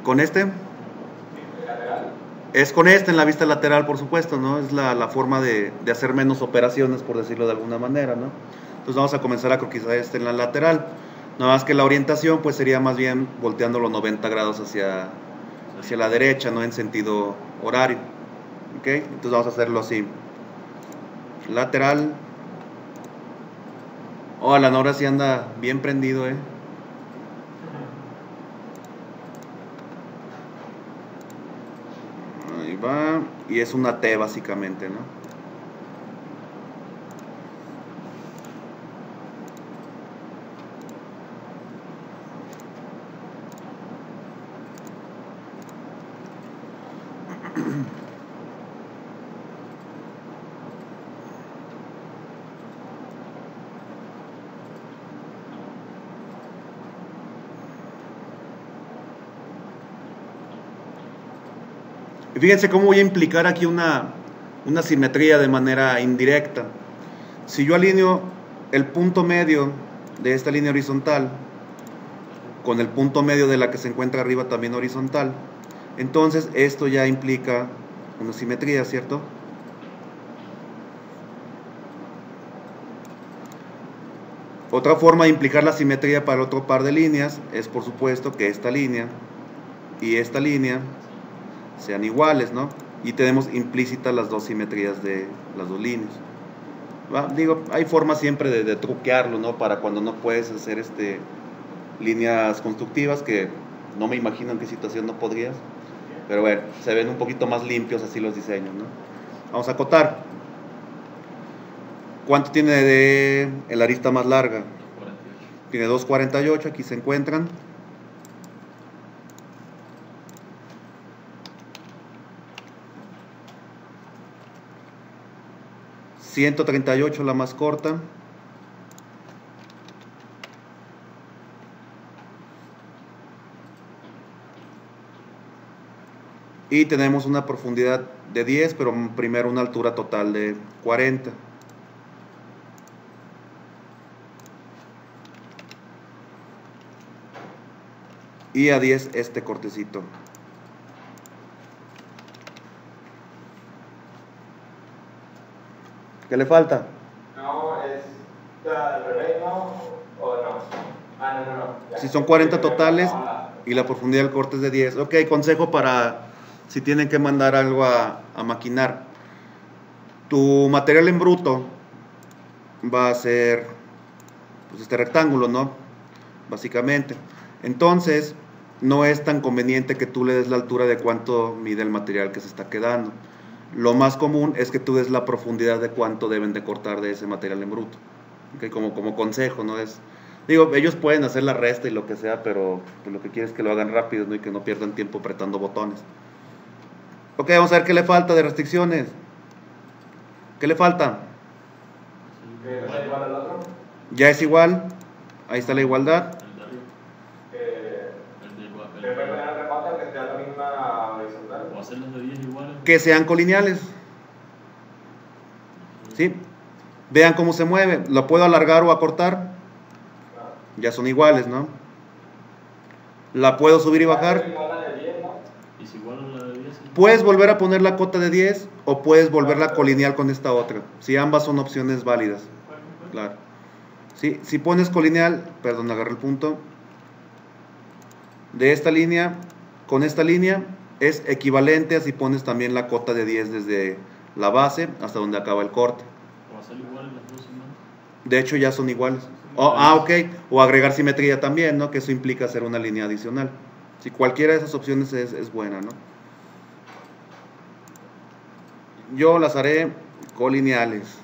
¿Con este? Es con este en la vista lateral, por supuesto, ¿no? Es la, la forma de, hacer menos operaciones, por decirlo de alguna manera, ¿no? Entonces vamos a comenzar a croquisar este en la lateral. Nada más que la orientación, pues sería más bien volteando los 90 grados hacia, la derecha, ¿no? En sentido horario. ¿Ok? Entonces vamos a hacerlo así. Lateral. Oh, Alan, ahora sí anda bien prendido, ¿eh? Ahí va. Y es una T básicamente, ¿no? Y fíjense cómo voy a implicar aquí una, una simetría de manera indirecta. Si yo alineo el punto medio de esta línea horizontal con el punto medio de la que se encuentra arriba también horizontal, entonces esto ya implica una simetría, ¿cierto? Otra forma de implicar la simetría para otro par de líneas es por supuesto que esta línea y esta línea sean iguales, ¿no? Y tenemos implícitas las dos simetrías de las dos líneas. Va, Digo, hay formas siempre de, de truquearlo, ¿no? Para cuando no puedes hacer este líneas constructivas, que no me imagino en qué situación no podrías. Pero bueno, se ven un poquito más limpios así los diseños, ¿no? Vamos a acotar. ¿Cuánto tiene de el arista más larga? 48. Tiene 248, aquí se encuentran. ...138 la más corta... Y tenemos una profundidad de 10, pero primero una altura total de 40. y a 10 este cortecito. ¿Qué le falta? No, es al revés, ¿no? ¿O no? Ah, no, no, no. Si son 40 totales Ahora, y la profundidad del corte es de 10. Ok, consejo para si tienen que mandar algo a, a maquinar. Tu material en bruto va a ser pues, este rectángulo, ¿no? Básicamente. Entonces, no es tan conveniente que tú le des la altura de cuánto mide el material que se está quedando. Lo más común es que tú des la profundidad de cuánto deben de cortar de ese material en bruto. Ok, Como, como consejo, ¿no? Es, digo, ellos pueden hacer la resta y lo que sea, pero pues, lo que quieren es que lo hagan rápido ¿no? y que no pierdan tiempo apretando botones. Ok, vamos a ver qué le falta de restricciones. ¿Qué le falta? Ya es igual. Ahí está la igualdad. El de arriba. Que El de igual. que puede poner remate que esté a la misma horizontal. O hacer los de 10 iguales. Que sean colineales. ¿Sí? Vean cómo se mueve. ¿Lo puedo alargar o acortar? Ya son iguales, ¿no? ¿La puedo subir y bajar? Igual a la de 10, ¿no? Y si igual a la de 10. sí. Puedes volver a poner la cota de 10 o puedes volverla colineal con esta otra. Si ambas son opciones válidas. Claro. Sí, si pones colineal, perdón, agarré el punto. De esta línea, con esta línea, es equivalente a si pones también la cota de 10 desde la base hasta donde acaba el corte. O hacer iguales las dos. De hecho, ya son iguales. Oh, ah, ok. O agregar simetría también, ¿no? Que eso implica hacer una línea adicional. Si cualquiera de esas opciones es, es buena, ¿no? Yo las haré colineales.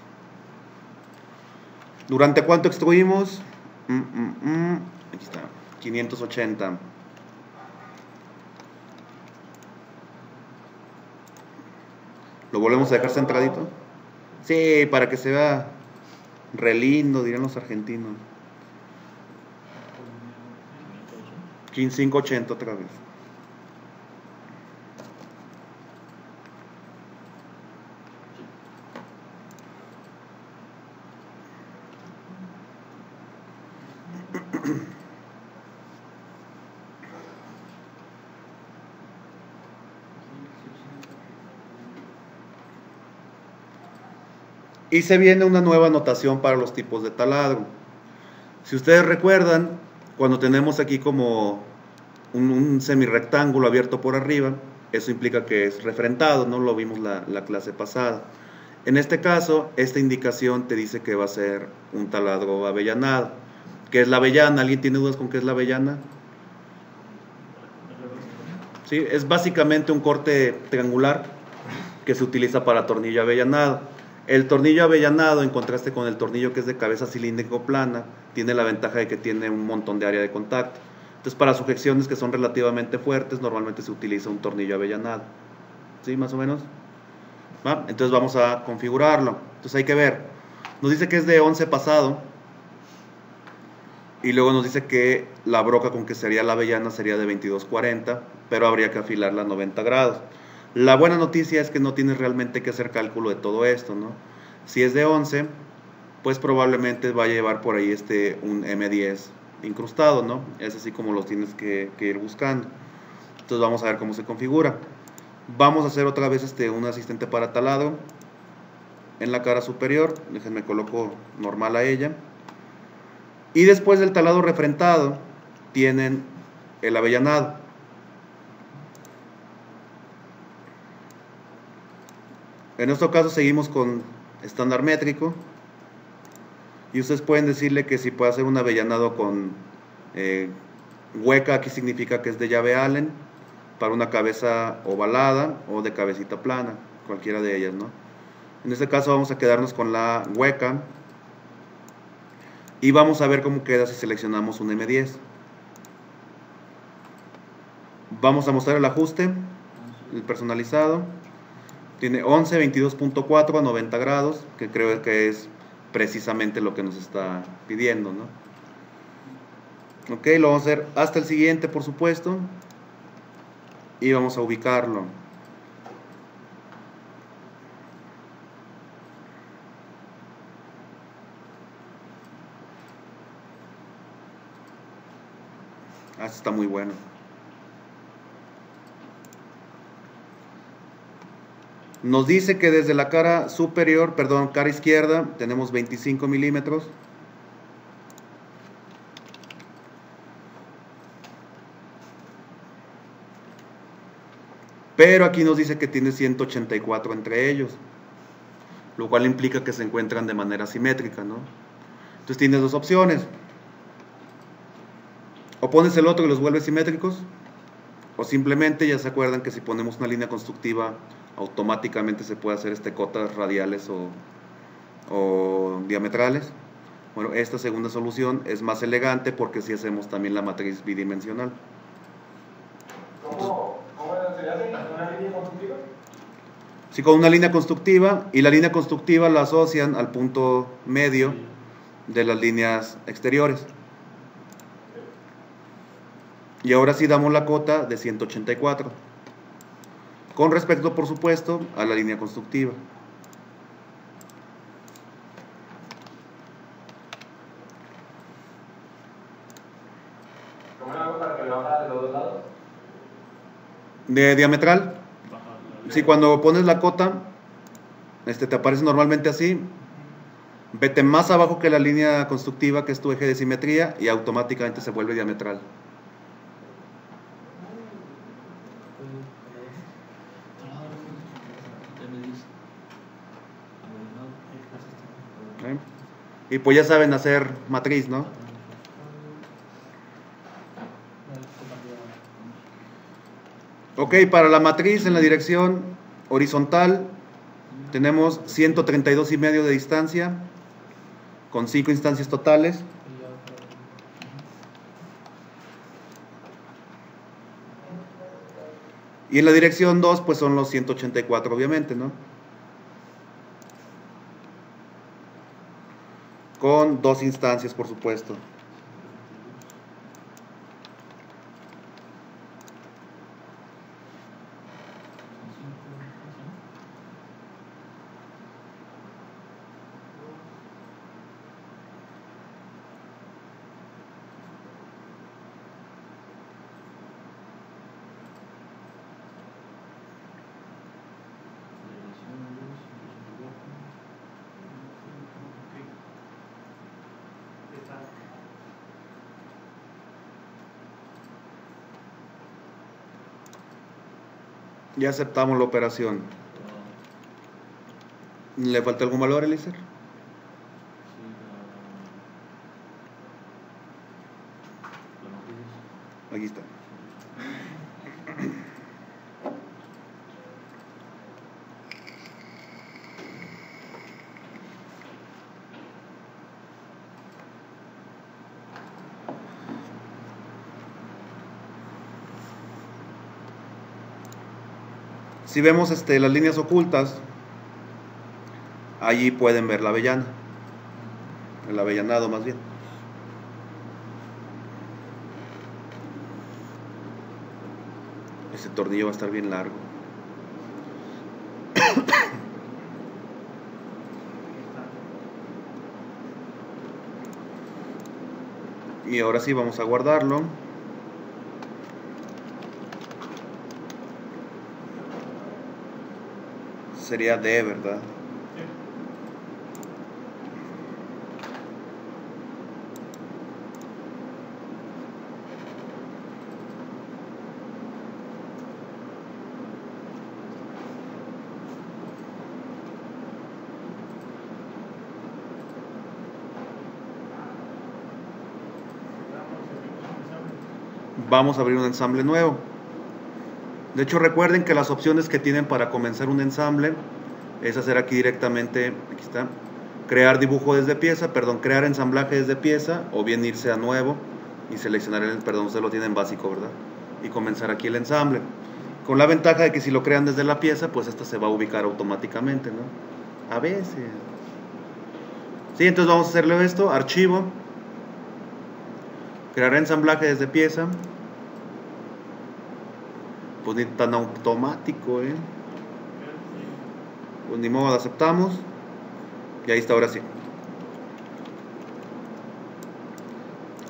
¿Durante cuánto extruimos? Mm, mm, mm. Aquí está. 580. ¿Lo volvemos a dejar centradito? Sí, para que se vea re lindo, dirían los argentinos. 580 otra vez. Y se viene una nueva notación para los tipos de taladro. Si ustedes recuerdan, cuando tenemos aquí como un, semirrectángulo abierto por arriba, eso implica que es refrentado, ¿no? Lo vimos la, la clase pasada. En este caso, esta indicación te dice que va a ser un taladro avellanado. ¿Qué es la avellana? ¿Alguien tiene dudas con qué es la avellana? Sí, es básicamente un corte triangular que se utiliza para tornillo avellanado. El tornillo avellanado, en contraste con el tornillo que es de cabeza cilíndrico plana, tiene la ventaja de que tiene un montón de área de contacto. Entonces, para sujeciones que son relativamente fuertes, normalmente se utiliza un tornillo avellanado. ¿Sí, más o menos? ¿Va? Entonces vamos a configurarlo. Entonces hay que ver. Nos dice que es de 11 pasado. Y luego nos dice que la broca con que sería la avellana sería de 22.40, pero habría que afilarla a 90 grados. La buena noticia es que no tienes realmente que hacer cálculo de todo esto, ¿no? Si es de 11, pues probablemente va a llevar por ahí este un M10 incrustado, ¿no? Es así como los tienes que, ir buscando. Entonces vamos a ver cómo se configura. Vamos a hacer otra vez este, un asistente para taladro en la cara superior. Déjenme coloco normal a ella. Y después del taladro refrentado tienen el avellanado. En nuestro caso seguimos con estándar métrico. Y ustedes pueden decirle que si puede hacer un avellanado con eh, hueca, aquí significa que es de llave Allen, para una cabeza ovalada o de cabecita plana, cualquiera de ellas, ¿no? En este caso vamos a quedarnos con la hueca y vamos a ver cómo queda si seleccionamos un M10. Vamos a mostrar el ajuste, el personalizado. Tiene 11, 22.4 a 90 grados, que creo que es precisamente lo que nos está pidiendo, ¿no? Ok, lo vamos a hacer hasta el siguiente, por supuesto. Y vamos a ubicarlo. Ah, está muy bueno. Nos dice que desde la cara superior, perdón, cara izquierda, tenemos 25 milímetros. Pero aquí nos dice que tiene 184 entre ellos, lo cual implica que se encuentran de manera simétrica, ¿no? Entonces tienes dos opciones. O pones el otro y los vuelves simétricos, o simplemente ya se acuerdan que si ponemos una línea constructiva, automáticamente se puede hacer este cotas radiales o, o diametrales. Bueno, esta segunda solución es más elegante porque si hacemos también la matriz bidimensional. ¿Cómo, cómo sería así? ¿Una línea constructiva? Si con una línea constructiva y la línea constructiva la asocian al punto medio de las líneas exteriores. Y ahora sí damos la cota de 184. Con respecto, por supuesto, a la línea constructiva. ¿Cómo hago para que lo haga de los dos lados? De diametral, si cuando pones la cota, este, te aparece normalmente así, vete más abajo que la línea constructiva, que es tu eje de simetría, y automáticamente se vuelve diametral. Ya me dice. Avellanado. ¿eh? Y pues ya saben hacer matriz, ¿no? Ok, para la matriz en la dirección horizontal tenemos 132 y medio de distancia con 5 instancias totales. Y en la dirección 2 pues son los 184 obviamente, ¿no? Con dos instancias, por supuesto. Ya aceptamos la operación. ¿Le falta algún valor, Eliezer? Aquí está. Si vemos este, las líneas ocultas, allí pueden ver la avellana, el avellanado más bien. Ese tornillo va a estar bien largo. Y ahora sí vamos a guardarlo. sería D, ¿verdad? vamos a abrir un ensamble nuevo. De hecho, recuerden que las opciones que tienen para comenzar un ensamble es hacer aquí directamente, aquí está, crear dibujo desde pieza, perdón, crear ensamblaje desde pieza, o bien irse a nuevo y seleccionar el, perdón, ustedes lo tienen básico, ¿verdad? Y comenzar aquí el ensamble. Con la ventaja de que si lo crean desde la pieza, pues esta se va a ubicar automáticamente, ¿no? A veces. Sí, entonces vamos a hacerle esto, archivo, crear ensamblaje desde pieza. Ni tan automático, ¿eh? Pues ni modo, aceptamos. Y ahí está, ahora sí.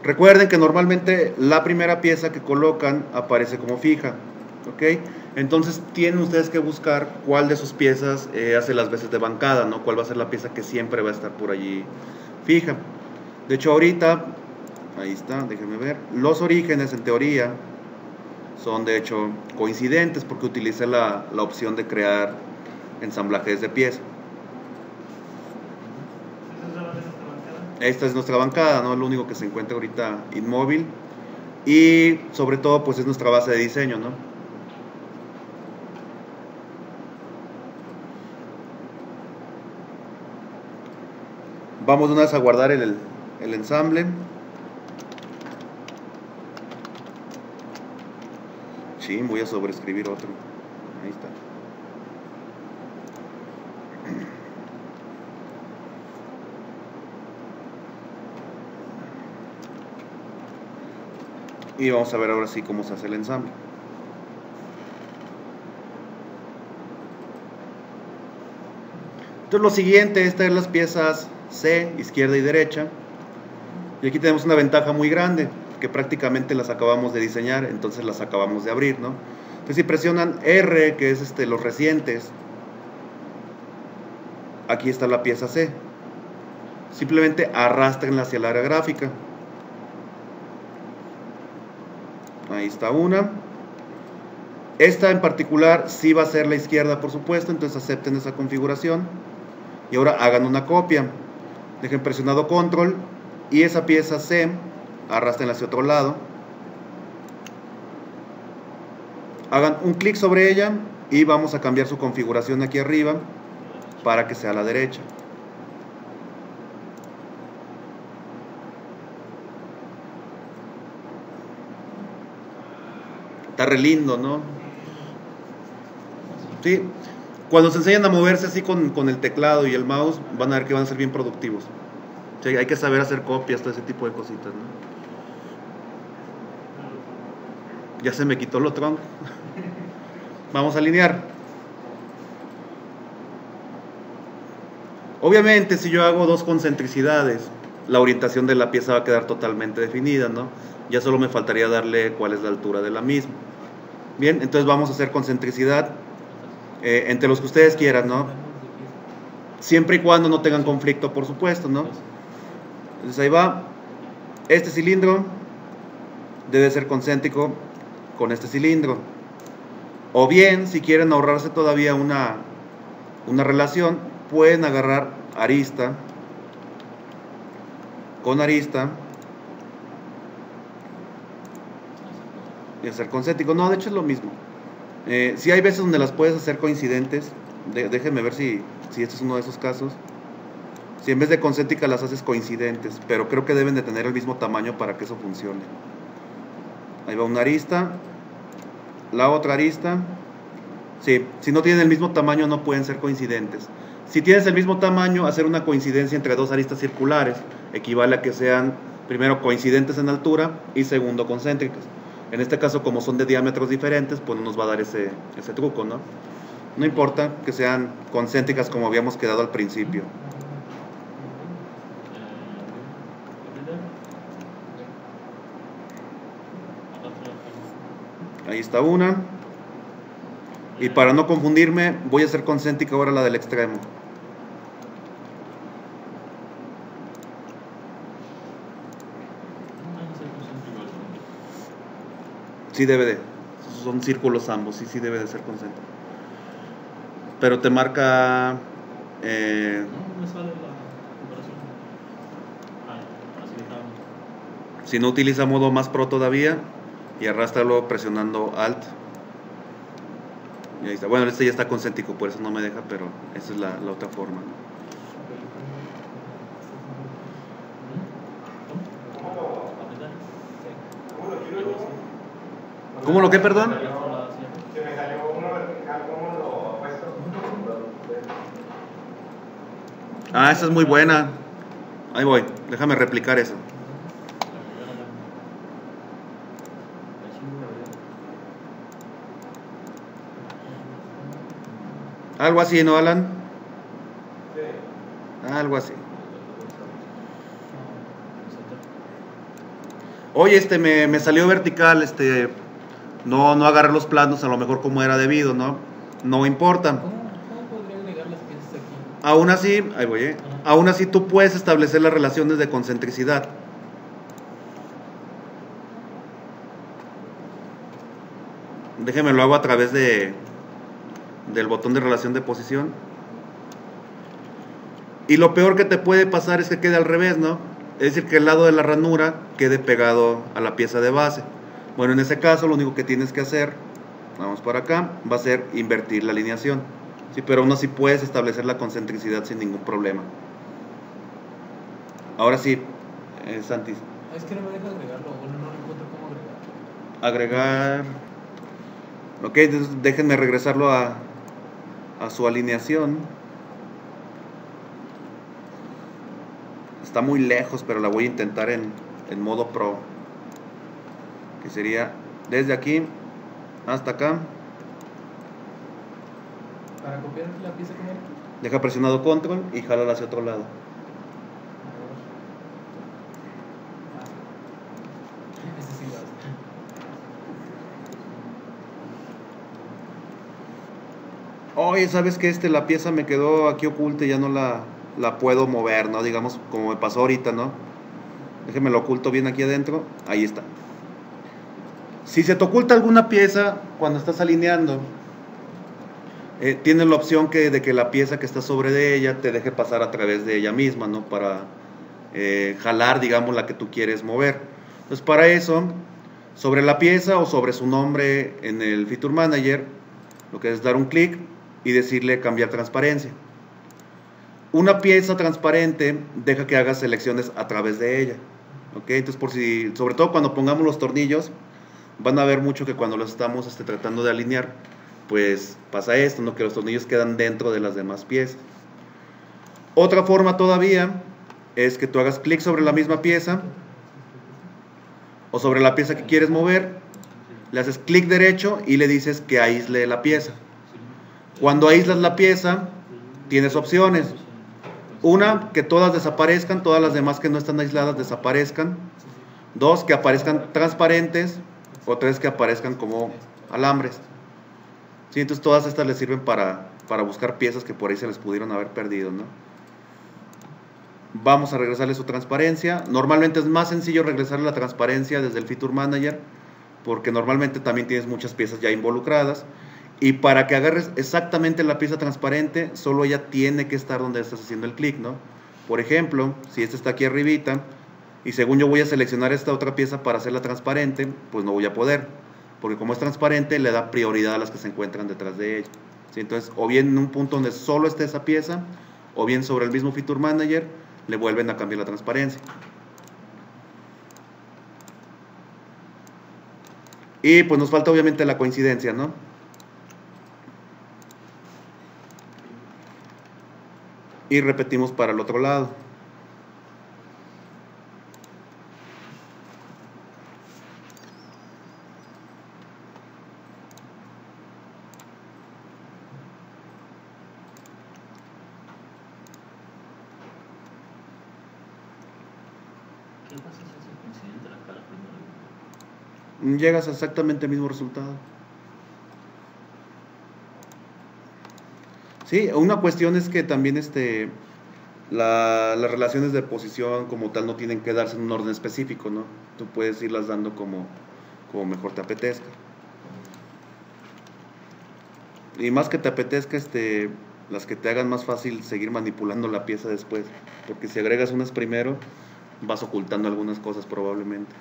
Recuerden que normalmente la primera pieza que colocan aparece como fija. ¿Ok? Entonces tienen ustedes que buscar cuál de sus piezas eh, hace las veces de bancada, ¿no? Cuál va a ser la pieza que siempre va a estar por allí fija. De hecho, ahorita, ahí está, déjenme ver. Los orígenes, en teoría, son de hecho coincidentes porque utiliza la, la opción de crear ensamblajes de pieza. Esa es la base de nuestra bancada. Esta es nuestra bancada, ¿no? Lo único que se encuentra ahorita inmóvil. Y sobre todo, pues es nuestra base de diseño, ¿no? Vamos de una vez a guardar el, el ensamble. Sí, voy a sobreescribir otro. Ahí está. Y vamos a ver ahora sí cómo se hace el ensamble. Entonces lo siguiente, estas son las piezas C, izquierda y derecha. Y aquí tenemos una ventaja muy grande, que prácticamente las acabamos de diseñar, entonces las acabamos de abrir, ¿no? Entonces si presionan R, que es este, los recientes, aquí está la pieza C. Simplemente arrastrenla hacia el área gráfica. Ahí está una. Esta en particular sí va a ser la izquierda, por supuesto, entonces acepten esa configuración. Y ahora hagan una copia. Dejen presionado control y esa pieza C arrastren hacia otro lado. Hagan un clic sobre ella y vamos a cambiar su configuración aquí arriba para que sea a la derecha. Está re lindo, ¿no? Sí. Cuando se enseñan a moverse así con, con el teclado y el mouse, van a ver que van a ser bien productivos. Sí, hay que saber hacer copias, todo ese tipo de cositas, ¿no? Ya se me quitó lo tronco. Vamos a alinear. Obviamente, si yo hago dos concentricidades, la orientación de la pieza va a quedar totalmente definida, ¿no? Ya solo me faltaría darle cuál es la altura de la misma. Bien, entonces vamos a hacer concentricidad eh, entre los que ustedes quieran, ¿no? Siempre y cuando no tengan conflicto, por supuesto, ¿no? Entonces ahí va. Este cilindro debe ser concéntrico con este cilindro. O bien, si quieren ahorrarse todavía una, una relación, pueden agarrar arista con arista y hacer concéntrico. No, de hecho es lo mismo. Eh, sí hay veces donde las puedes hacer coincidentes. De- déjenme ver si, si este es uno de esos casos. Si en vez de concéntricas las haces coincidentes, pero creo que deben de tener el mismo tamaño para que eso funcione. Ahí va una arista, la otra arista. Sí, si no tienen el mismo tamaño no pueden ser coincidentes. Si tienes el mismo tamaño, hacer una coincidencia entre dos aristas circulares equivale a que sean primero coincidentes en altura y segundo concéntricas. En este caso, como son de diámetros diferentes, pues no nos va a dar ese, ese truco, ¿no? No importa que sean concéntricas como habíamos quedado al principio. Ahí está una. Y para no confundirme, voy a hacer concéntrica ahora la del extremo. Sí debe de. Son círculos ambos, sí, sí debe de ser concéntrico. Pero te marca... eh, No, me sale la comparación. Ah, así si no utiliza modo más pro todavía, y arrástralo presionando Alt. Y ahí está. Bueno, este ya está concéntrico, por eso no me deja, pero esa es la, la otra forma. ¿Cómo lo, qué, perdón? Ah, esa es muy buena. Ahí voy, déjame replicar eso. Algo así, ¿no, Alan? Sí. Algo así. Oye, este me, me salió vertical, este no no agarré los planos a lo mejor como era debido, ¿no? No importa. ¿Cómo, ¿Cómo podría agregar las piezas aquí? Aún así, ahí voy, ¿eh? Aún así tú puedes establecer las relaciones de concentricidad. Déjeme lo hago a través de del botón de relación de posición. Y lo peor que te puede pasar es que quede al revés, ¿no? Es decir, que el lado de la ranura quede pegado a la pieza de base. Bueno, en ese caso lo único que tienes que hacer, vamos para acá, va a ser invertir la alineación. Sí, pero aún así puedes establecer la concentricidad sin ningún problema. Ahora sí, eh, Santis, Es que no me deja agregarlo, bueno, no encuentro cómo agregar. agregar... Ok, entonces déjenme regresarlo a, a su alineación. Está muy lejos, pero la voy a intentar en, en modo pro. Que sería desde aquí hasta acá. Para copiar la pieza. Deja presionado control y jala hacia otro lado. Ah, Este sí lo hace. Oye, ¿sabes que este, la pieza me quedó aquí oculta y ya no la, la puedo mover, ¿no? Digamos, como me pasó ahorita, ¿no? Déjeme lo oculto bien aquí adentro. Ahí está. Si se te oculta alguna pieza cuando estás alineando, eh, tienes la opción que, de que la pieza que está sobre de ella te deje pasar a través de ella misma, ¿no? Para eh, jalar, digamos, la que tú quieres mover. Entonces, para eso, sobre la pieza o sobre su nombre en el Feature Manager, lo que es dar un clic y decirle cambiar transparencia. Una pieza transparente deja que hagas selecciones a través de ella. ¿ok? Entonces, por si, sobre todo cuando pongamos los tornillos, van a ver mucho que cuando los estamos este, tratando de alinear, pues pasa esto, ¿no? que los tornillos quedan dentro de las demás piezas. Otra forma todavía es que tú hagas clic sobre la misma pieza o sobre la pieza que quieres mover, le haces clic derecho y le dices que aísle la pieza. Cuando aíslas la pieza, tienes opciones. Una, que todas desaparezcan, todas las demás que no están aisladas desaparezcan. Dos, que aparezcan transparentes. O tres, que aparezcan como alambres. Entonces todas estas les sirven para, para buscar piezas que por ahí se les pudieron haber perdido, ¿no? Vamos a regresarle su transparencia. Normalmente es más sencillo regresarle la transparencia desde el Feature Manager, porque normalmente también tienes muchas piezas ya involucradas. Y para que agarres exactamente la pieza transparente, solo ella tiene que estar donde estás haciendo el clic, ¿no? Por ejemplo, si esta está aquí arribita, y según yo voy a seleccionar esta otra pieza para hacerla transparente, pues no voy a poder. Porque como es transparente, le da prioridad a las que se encuentran detrás de ella. Entonces, o bien en un punto donde solo esté esa pieza, o bien sobre el mismo Feature Manager, le vuelven a cambiar la transparencia. Y pues nos falta obviamente la coincidencia, ¿no? Y repetimos para el otro lado. Llegas a exactamente el mismo resultado. Sí, una cuestión es que también este, la- las relaciones de posición como tal no tienen que darse en un orden específico, ¿no? Tú puedes irlas dando como, como mejor te apetezca. Y más que te apetezca, este, las que te hagan más fácil seguir manipulando la pieza después. Porque si agregas unas primero, vas ocultando algunas cosas probablemente.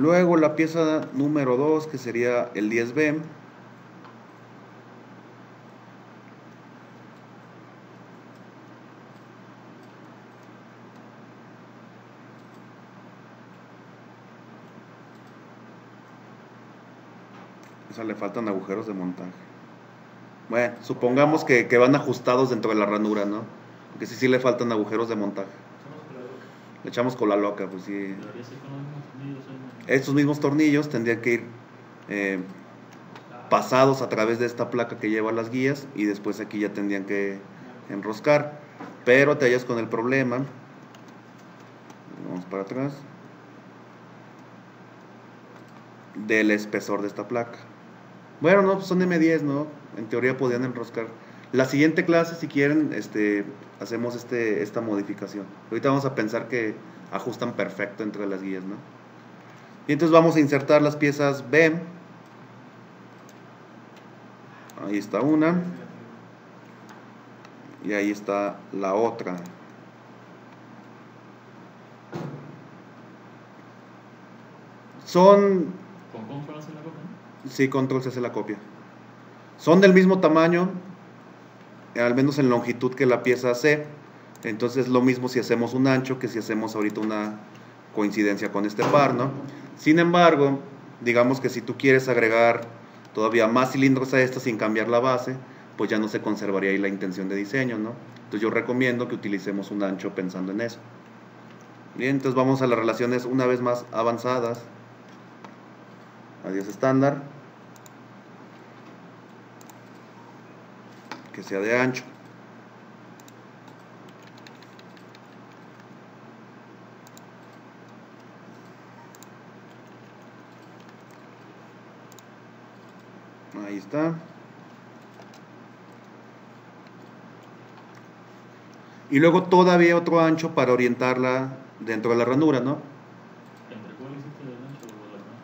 Luego la pieza número 2, que sería el 10B. Esa le faltan agujeros de montaje. Bueno, supongamos que, que van ajustados dentro de la ranura, ¿no? Porque sí, sí le faltan agujeros de montaje. Somos con la loca. Le echamos con la loca, pues sí. Debería ser con los mismos tornillos ¿no? Estos mismos tornillos tendrían que ir eh, pasados a través de esta placa que lleva las guías y después aquí ya tendrían que enroscar. Pero te hallas con el problema. Vamos para atrás. Del espesor de esta placa. Bueno, no, pues son M10, ¿no? En teoría podían enroscar. La siguiente clase, si quieren, este, hacemos este, esta modificación. Ahorita vamos a pensar que ajustan perfecto entre las guías, ¿no? Y entonces vamos a insertar las piezas B. Ahí está una. Y ahí está la otra. Son, ¿Con control hace la copia? sí, control se hace la copia. Son del mismo tamaño, al menos en longitud que la pieza C. Entonces lo mismo si hacemos un ancho que si hacemos ahorita una coincidencia con este par, ¿no? Sin embargo, digamos que si tú quieres agregar todavía más cilindros a esta sin cambiar la base, pues ya no se conservaría ahí la intención de diseño, ¿no? Entonces yo recomiendo que utilicemos un ancho pensando en eso. Bien, entonces vamos a las relaciones una vez más avanzadas. Adiós estándar. Que sea de ancho. Ahí está. Y luego todavía otro ancho para orientarla dentro de la ranura, ¿no? ¿Entre cuál el ancho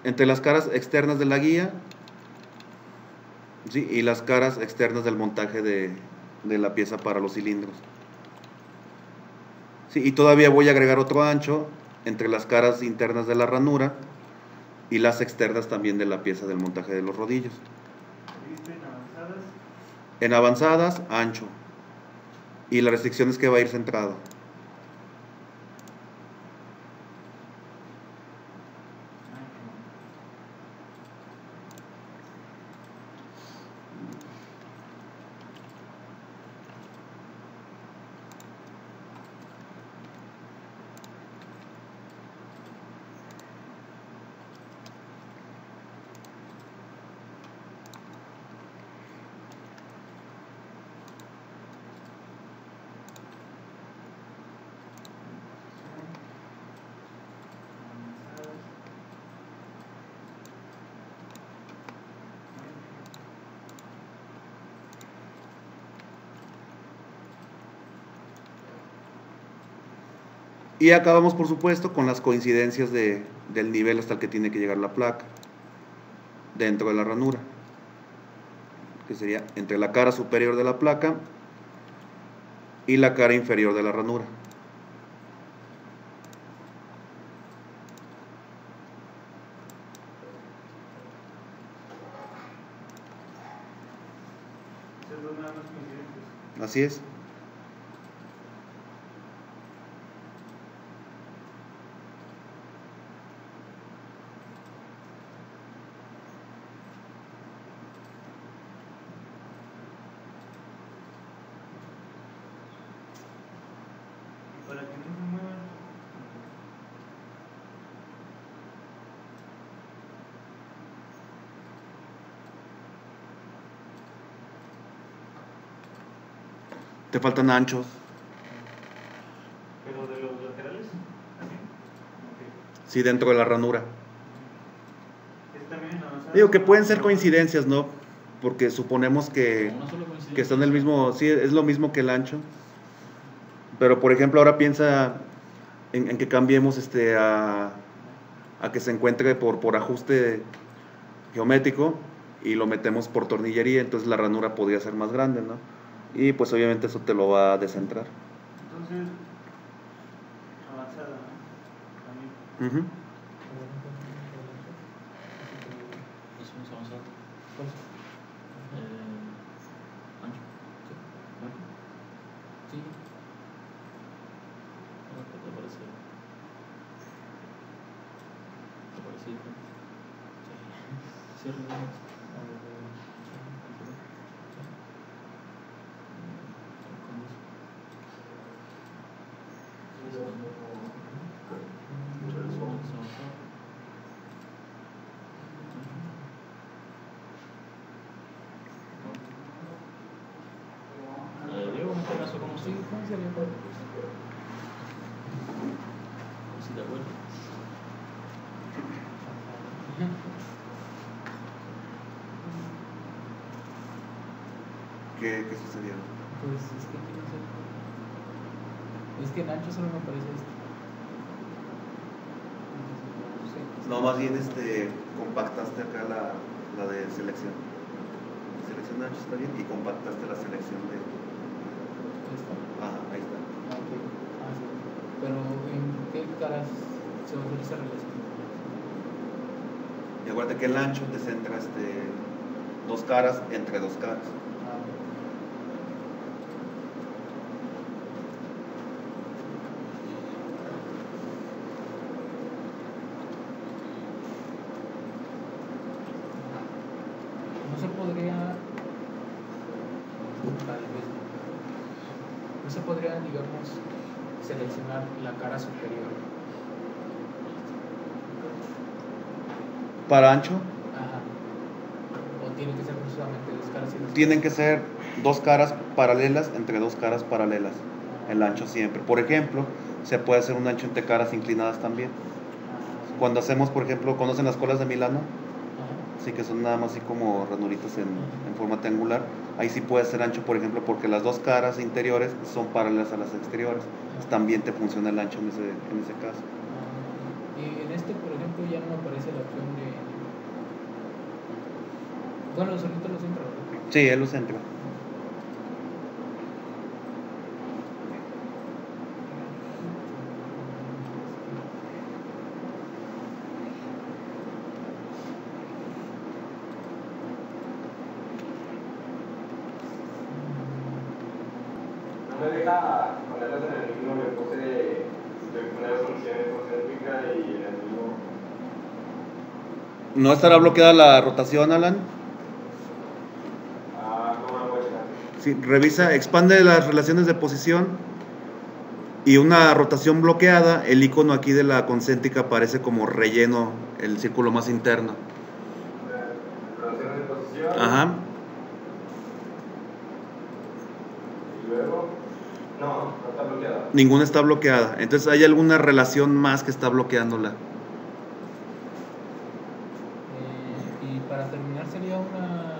la? Entre las caras externas de la guía ¿sí? y las caras externas del montaje de, de la pieza para los cilindros. Sí, y todavía voy a agregar otro ancho entre las caras internas de la ranura y las externas también de la pieza del montaje de los rodillos. ¿Viste en avanzadas? En avanzadas, ancho. Y la restricción es que va a ir centrado. Y acabamos, por supuesto, con las coincidencias de, del nivel hasta el que tiene que llegar la placa dentro de la ranura, que sería entre la cara superior de la placa y la cara inferior de la ranura. Así es. Y para que no se muevan. Te faltan anchos. Pero de los laterales, así. Sí, dentro de la ranura. Digo que pueden ser coincidencias, ¿no? Porque suponemos que, que están el mismo, sí, es lo mismo que el ancho. Pero por ejemplo, ahora piensa en, en que cambiemos este a, a que se encuentre por, por ajuste geométrico y lo metemos por tornillería, entonces la ranura podría ser más grande, ¿no? Y pues obviamente eso te lo va a descentrar. Entonces, avanzada, ¿no? También. Ujú. ¿Cuál es? Eh, ancho. ¿Marco? Sí. Ah, ¿qué te parece? ¿Te parece diferente? Sí, realmente. A ver, a ver. ¿Cómo es? Eh, digo, en este caso, como Sí, si, ¿cómo sería? como si de acuerdo. ¿Qué, qué sucedió? Pues es que aquí no sé. Es que en ancho solo me aparece este. Sí, No, más bien este, compactaste acá la, la de selección. Selección de ancho está bien y compactaste la selección de... Esta. Ajá, ahí está. Ah, ok. Ah, sí. Pero ¿en qué caras se va a hacer esa relación? Y acuérdate que el ancho te centra este, dos caras entre dos caras. Ah, no se podría tal vez no se podría digamos seleccionar la cara superior Para ancho ajá o tiene que ser precisamente dos caras y dos tienen que ser dos caras paralelas entre dos caras paralelas. El ancho siempre. Por ejemplo, se puede hacer un ancho entre caras inclinadas también. Ah, Cuando hacemos, por ejemplo, ¿conocen las colas de Milano? ajá. Sí, que son nada más así como ranuritas en, en forma triangular. Ahí sí puede ser ancho, por ejemplo, porque las dos caras interiores son paralelas a las exteriores. Entonces, también te funciona el ancho en ese, en ese caso. Y en este, por ejemplo, ya no aparece la opción de. Bueno, solito lo centro, ¿verdad? Sí, él lo centra. No me deja ponerlas en el mismo, le puse de poner soluciones concéntricas y en el mismo. ¿No estará bloqueada la rotación, Alan? Ah, ¿cómo lo voy a checar? Sí, revisa, expande las relaciones de posición y una rotación bloqueada, el icono aquí de la concéntrica aparece como relleno, el círculo más interno. Relaciones de posición. Ajá. Y luego. No, no está bloqueada. Ninguna está bloqueada. Entonces hay alguna relación más que está bloqueándola. Eh, y para terminar, sería una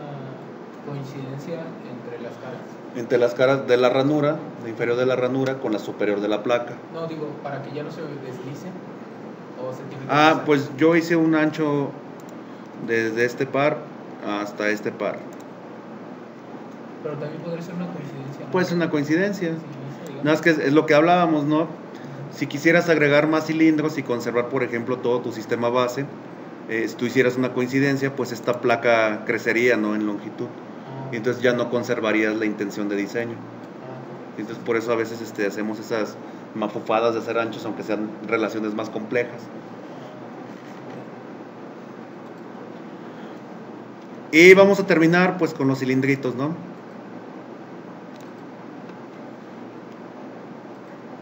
coincidencia entre las caras. Entre las caras de la ranura, la inferior de la ranura con la superior de la placa. No, digo, para que ya no se deslicen. O se tiene que Ah, pasar. pues yo hice un ancho desde este par hasta este par. Pero también podría ser una coincidencia. ¿no? Pues una coincidencia. Sí. Nada más que es, es lo que hablábamos, ¿no? Si quisieras agregar más cilindros y conservar, por ejemplo, todo tu sistema base, eh, si tú hicieras una coincidencia, pues esta placa crecería, ¿no? En longitud. Y entonces ya no conservarías la intención de diseño. ah, Entonces por eso a veces este, hacemos esas mafufadas de hacer anchos, aunque sean relaciones más complejas. Y vamos a terminar pues con los cilindritos, ¿no?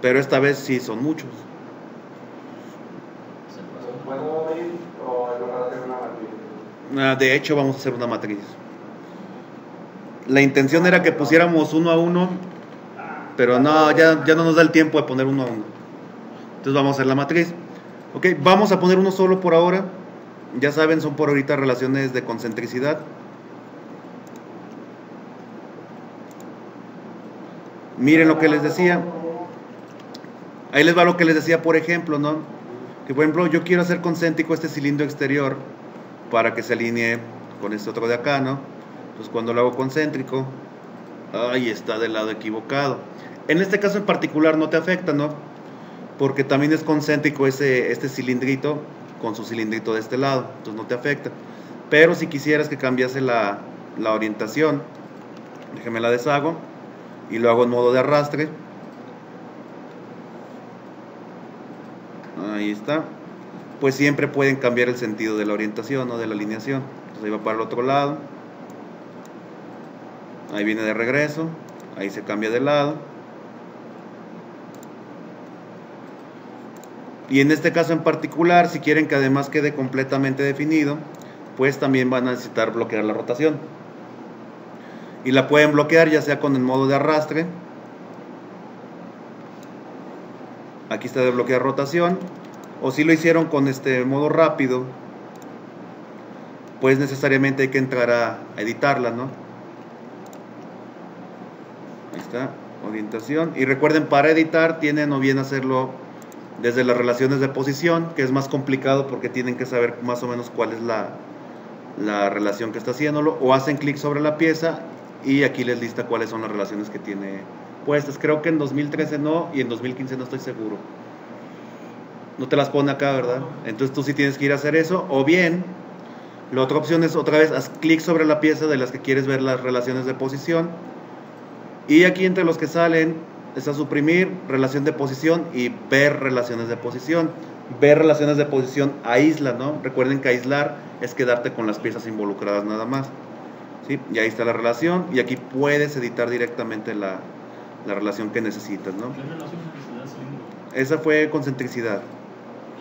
Pero esta vez sí son muchos. ¿Puedo ir o una matriz? Ah, De hecho, vamos a hacer una matriz. La intención era que pusiéramos uno a uno, pero no, ya, ya no nos da el tiempo de poner uno a uno. Entonces vamos a hacer la matriz. Ok, vamos a poner uno solo por ahora. Ya saben, son por ahorita relaciones de concentricidad. Miren lo que les decía. Ahí les va lo que les decía, por ejemplo, ¿no? Que por ejemplo, yo quiero hacer concéntrico este cilindro exterior para que se alinee con este otro de acá, ¿no? Entonces cuando lo hago concéntrico, ahí está del lado equivocado. En este caso en particular no te afecta, ¿no? Porque también es concéntrico ese, este cilindrito con su cilindrito de este lado, entonces no te afecta. Pero si quisieras que cambiase la, la orientación, déjeme la deshago y lo hago en modo de arrastre. Ahí está. Pues siempre pueden cambiar el sentido de la orientación o de la alineación. Entonces ahí va para el otro lado. Ahí viene de regreso. Ahí se cambia de lado. Y en este caso en particular, si quieren que además quede completamente definido, pues también van a necesitar bloquear la rotación. Y la pueden bloquear ya sea con el modo de arrastre. Aquí está de bloquear rotación. O si lo hicieron con este modo rápido, pues necesariamente hay que entrar a editarla, ¿no? Ahí orientación. Y recuerden, para editar tienen o bien hacerlo desde las relaciones de posición, que es más complicado porque tienen que saber más o menos cuál es la, la relación que está haciéndolo, o hacen clic sobre la pieza y aquí les lista cuáles son las relaciones que tiene puestas. Creo que en 2013 no y en 2015 no estoy seguro. No te las pone acá, ¿verdad? Entonces tú sí tienes que ir a hacer eso, o bien la otra opción es otra vez, haz clic sobre la pieza de las que quieres ver las relaciones de posición. Y aquí entre los que salen está suprimir relación de posición y ver relaciones de posición. Ver relaciones de posición aísla, ¿no? Recuerden que aislar es quedarte con las piezas involucradas nada más. ¿sí? Y ahí está la relación y aquí puedes editar directamente la, la relación que necesitas, ¿no? ¿Qué relación se da cilindro? Esa fue concentricidad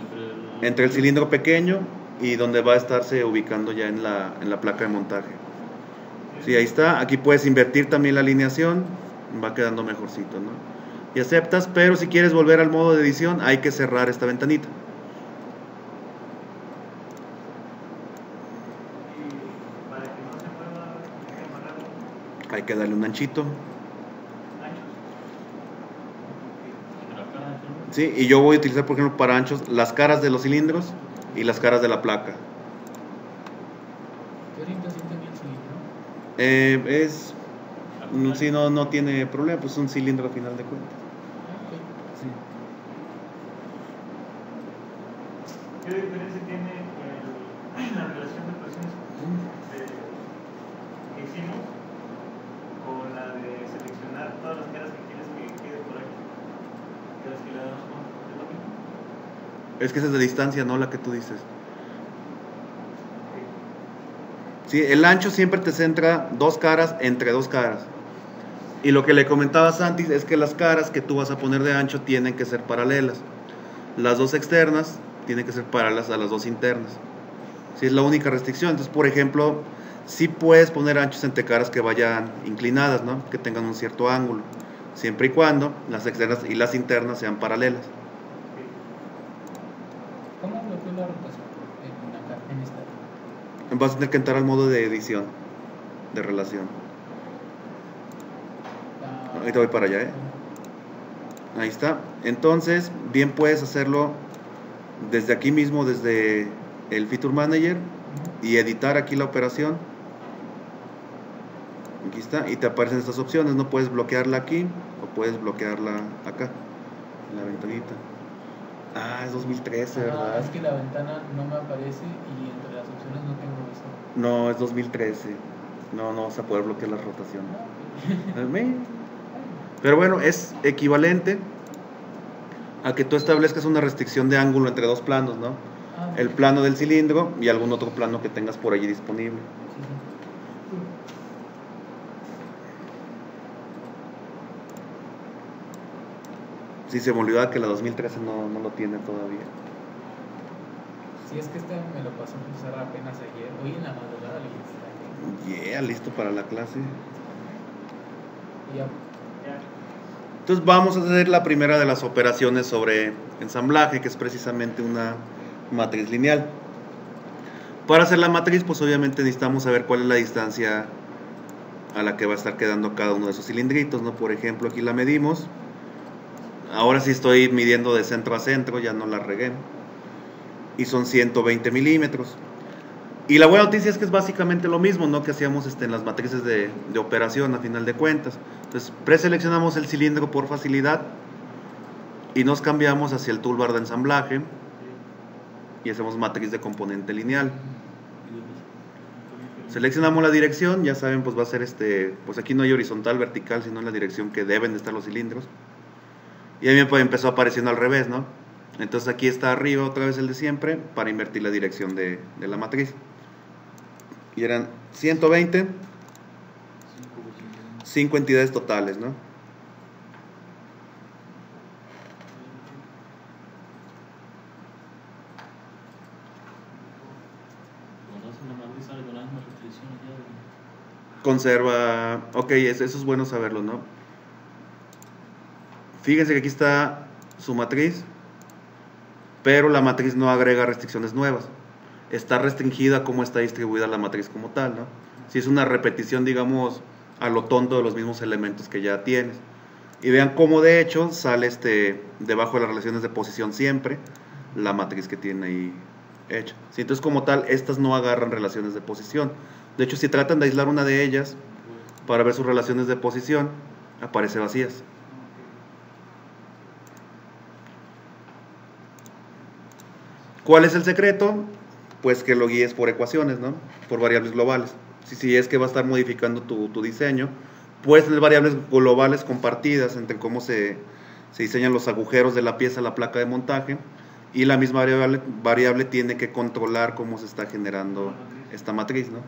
Entre el, entre el cilindro pequeño y donde va a estarse ubicando ya en la, en la placa de montaje. Sí, ahí está. Aquí puedes invertir también la alineación, va quedando mejorcito, ¿no? Y aceptas, pero si quieres volver al modo de edición, hay que cerrar esta ventanita. Hay que darle un anchito. Sí, y yo voy a utilizar, por ejemplo, para anchos las caras de los cilindros y las caras de la placa. ¿Qué orientación tenía el cilindro? Eh, es, si no, no tiene problema, pues un cilindro a final de cuentas. Sí. ¿Qué diferencia tiene el- la relación de presiones que hicimos con la de seleccionar todas las caras que quieres que quede por aquí? ¿Quieres que le damos con es lo mismo? Es que esa es de distancia, no la que tú dices. El ancho siempre te centra dos caras entre dos caras. Y lo que le comentaba a Santi es que las caras que tú vas a poner de ancho tienen que ser paralelas. Las dos externas tienen que ser paralelas a las dos internas. Sí, es la única restricción. Entonces, por ejemplo, sí puedes poner anchos entre caras que vayan inclinadas, ¿no? Que tengan un cierto ángulo. Siempre y cuando las externas y las internas sean paralelas. ¿Cómo bloqueó la rotación en, acá, en esta? Vas a tener que entrar al modo de edición, de relación. La- Ahorita voy para allá, ¿eh? Ahí está. Entonces, bien puedes hacerlo desde aquí mismo, desde el Feature Manager y editar aquí la operación. Aquí está. Y te aparecen estas opciones. No puedes bloquearla aquí o puedes bloquearla acá, en la ventanita. Ah, es 2013, Ah, ¿verdad? es que la ventana no me aparece y entre las opciones no tengo. No, es 2013. No, no vas a poder bloquear la rotación. Pero bueno, es equivalente a que tú establezcas una restricción de ángulo entre dos planos, ¿no? Ah, El plano del cilindro y algún otro plano que tengas por allí disponible. Sí, se me olvidaba que la 2013 no, no lo tiene todavía. Sí, es que este me lo pasó a usar apenas ayer. Hoy en la madrugada le Yeah, listo para la clase. y ya, Ya. Entonces vamos a hacer la primera de las operaciones sobre ensamblaje, que es precisamente una matriz lineal. Para hacer la matriz, pues obviamente necesitamos saber cuál es la distancia a la que va a estar quedando cada uno de esos cilindritos, ¿no? Por ejemplo, aquí la medimos. Ahora sí estoy midiendo de centro a centro, ya no la regué. Y son 120 milímetros. Y la buena noticia es que es básicamente lo mismo, ¿no? Que hacíamos este, en las matrices de, de operación a final de cuentas. Entonces, preseleccionamos el cilindro por facilidad y nos cambiamos hacia el toolbar de ensamblaje y hacemos matriz de componente lineal. Seleccionamos la dirección, ya saben, pues va a ser este, pues aquí no hay horizontal, vertical, sino en la dirección que deben de estar los cilindros. Y a mí pues, empezó apareciendo al revés, ¿no? Entonces aquí está arriba otra vez el de siempre para invertir la dirección de, la matriz. Y eran 120, Cinco posiciones. 5 entidades totales, ¿no? Conserva, ok, eso es bueno saberlo, ¿no? Fíjense que aquí está su matriz, pero la matriz no agrega restricciones nuevas. Está restringida a cómo está distribuida la matriz como tal, ¿no? Si es una repetición, digamos, a lo tonto de los mismos elementos que ya tienes. Y vean cómo de hecho sale este debajo de las relaciones de posición siempre la matriz que tiene ahí hecha. Sí, entonces como tal, estas no agarran relaciones de posición. De hecho, si tratan de aislar una de ellas para ver sus relaciones de posición, aparece vacías. ¿Cuál es el secreto? Pues que lo guíes por ecuaciones, ¿no? Por variables globales. Si, si es que va a estar modificando tu, tu diseño, puedes tener variables globales compartidas entre cómo se, se diseñan los agujeros de la pieza la placa de montaje y la misma variable, variable tiene que controlar cómo se está generando esta matriz, ¿no?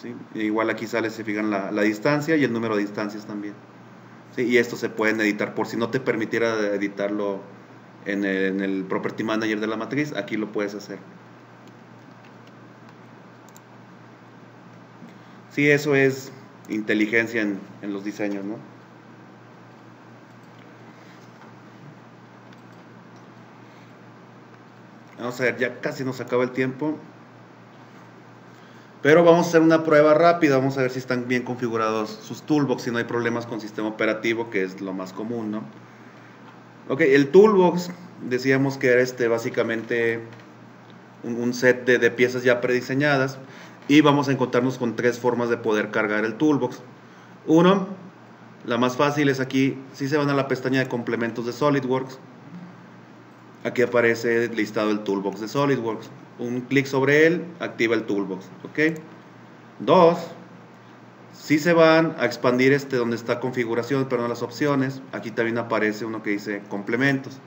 Sí, Igual aquí sale, se fijan la, la distancia y el número de distancias también. Sí, y esto se pueden editar por si no te permitiera editarlo en el, en el Property Manager de la matriz, aquí lo puedes hacer. Sí, eso es inteligencia en, los diseños, ¿no? Vamos a ver, ya casi nos acaba el tiempo. Pero vamos a hacer una prueba rápida, vamos a ver si están bien configurados sus toolbox, si no hay problemas con sistema operativo, que es lo más común, ¿no? Ok, el toolbox, decíamos que era este básicamente un, set de, de piezas ya prediseñadas y vamos a encontrarnos con tres formas de poder cargar el toolbox. Uno, la más fácil es aquí, si se van a la pestaña de complementos de SolidWorks, aquí aparece listado el toolbox de SolidWorks. Un clic sobre él activa el toolbox, ¿ok? Dos, si se van a expandir este donde está configuración, pero no las opciones, aquí también aparece uno que dice complementos.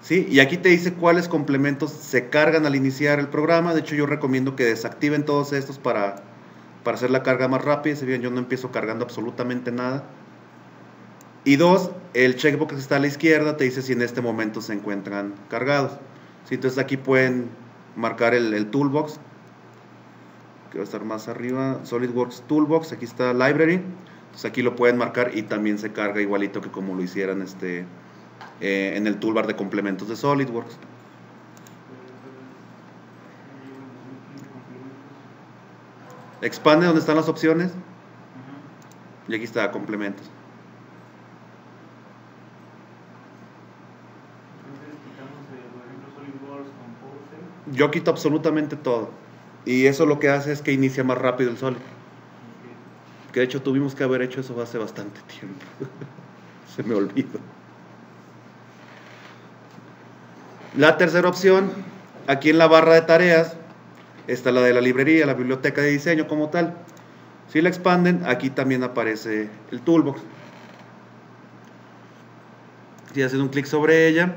¿Sí? Y aquí te dice cuáles complementos se cargan al iniciar el programa. De hecho, yo recomiendo que desactiven todos estos para, para hacer la carga más rápida. Si bien yo no empiezo cargando absolutamente nada. Y dos, el checkbox que está a la izquierda te dice si en este momento se encuentran cargados. ¿Sí? Entonces aquí pueden marcar el toolbox, que va a estar más arriba, SolidWorks Toolbox, aquí está Library. Entonces aquí lo pueden marcar y también se carga igualito que como lo hicieran este, eh, en el toolbar de complementos de SolidWorks. Expande donde están las opciones y aquí está complementos. Entonces quitamos, eh. Yo quito absolutamente todo. Y eso lo que hace es que inicia más rápido el Solid. Que de hecho tuvimos que haber hecho eso hace bastante tiempo. Se me olvidó. La tercera opción, aquí en la barra de tareas, está la de la librería, la biblioteca de diseño como tal. Si la expanden, aquí también aparece el toolbox. Si hacen un clic sobre ella,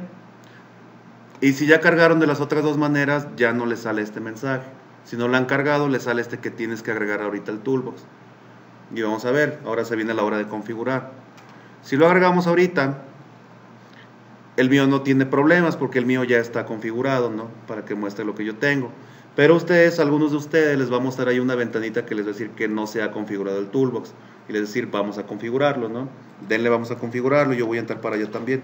y si ya cargaron de las otras dos maneras, ya no les sale este mensaje. Si no la han cargado, les sale este que tienes que agregar ahorita el toolbox. Y vamos a ver, ahora se viene la hora de configurar. Si lo agregamos ahorita, el mío no tiene problemas porque el mío ya está configurado, ¿no? Para que muestre lo que yo tengo. Pero ustedes, algunos de ustedes, les va a mostrar ahí una ventanita que les va a decir que no se ha configurado el toolbox. Y les va a decir, vamos a configurarlo, ¿no? Denle, vamos a configurarlo. Yo voy a entrar para allá también.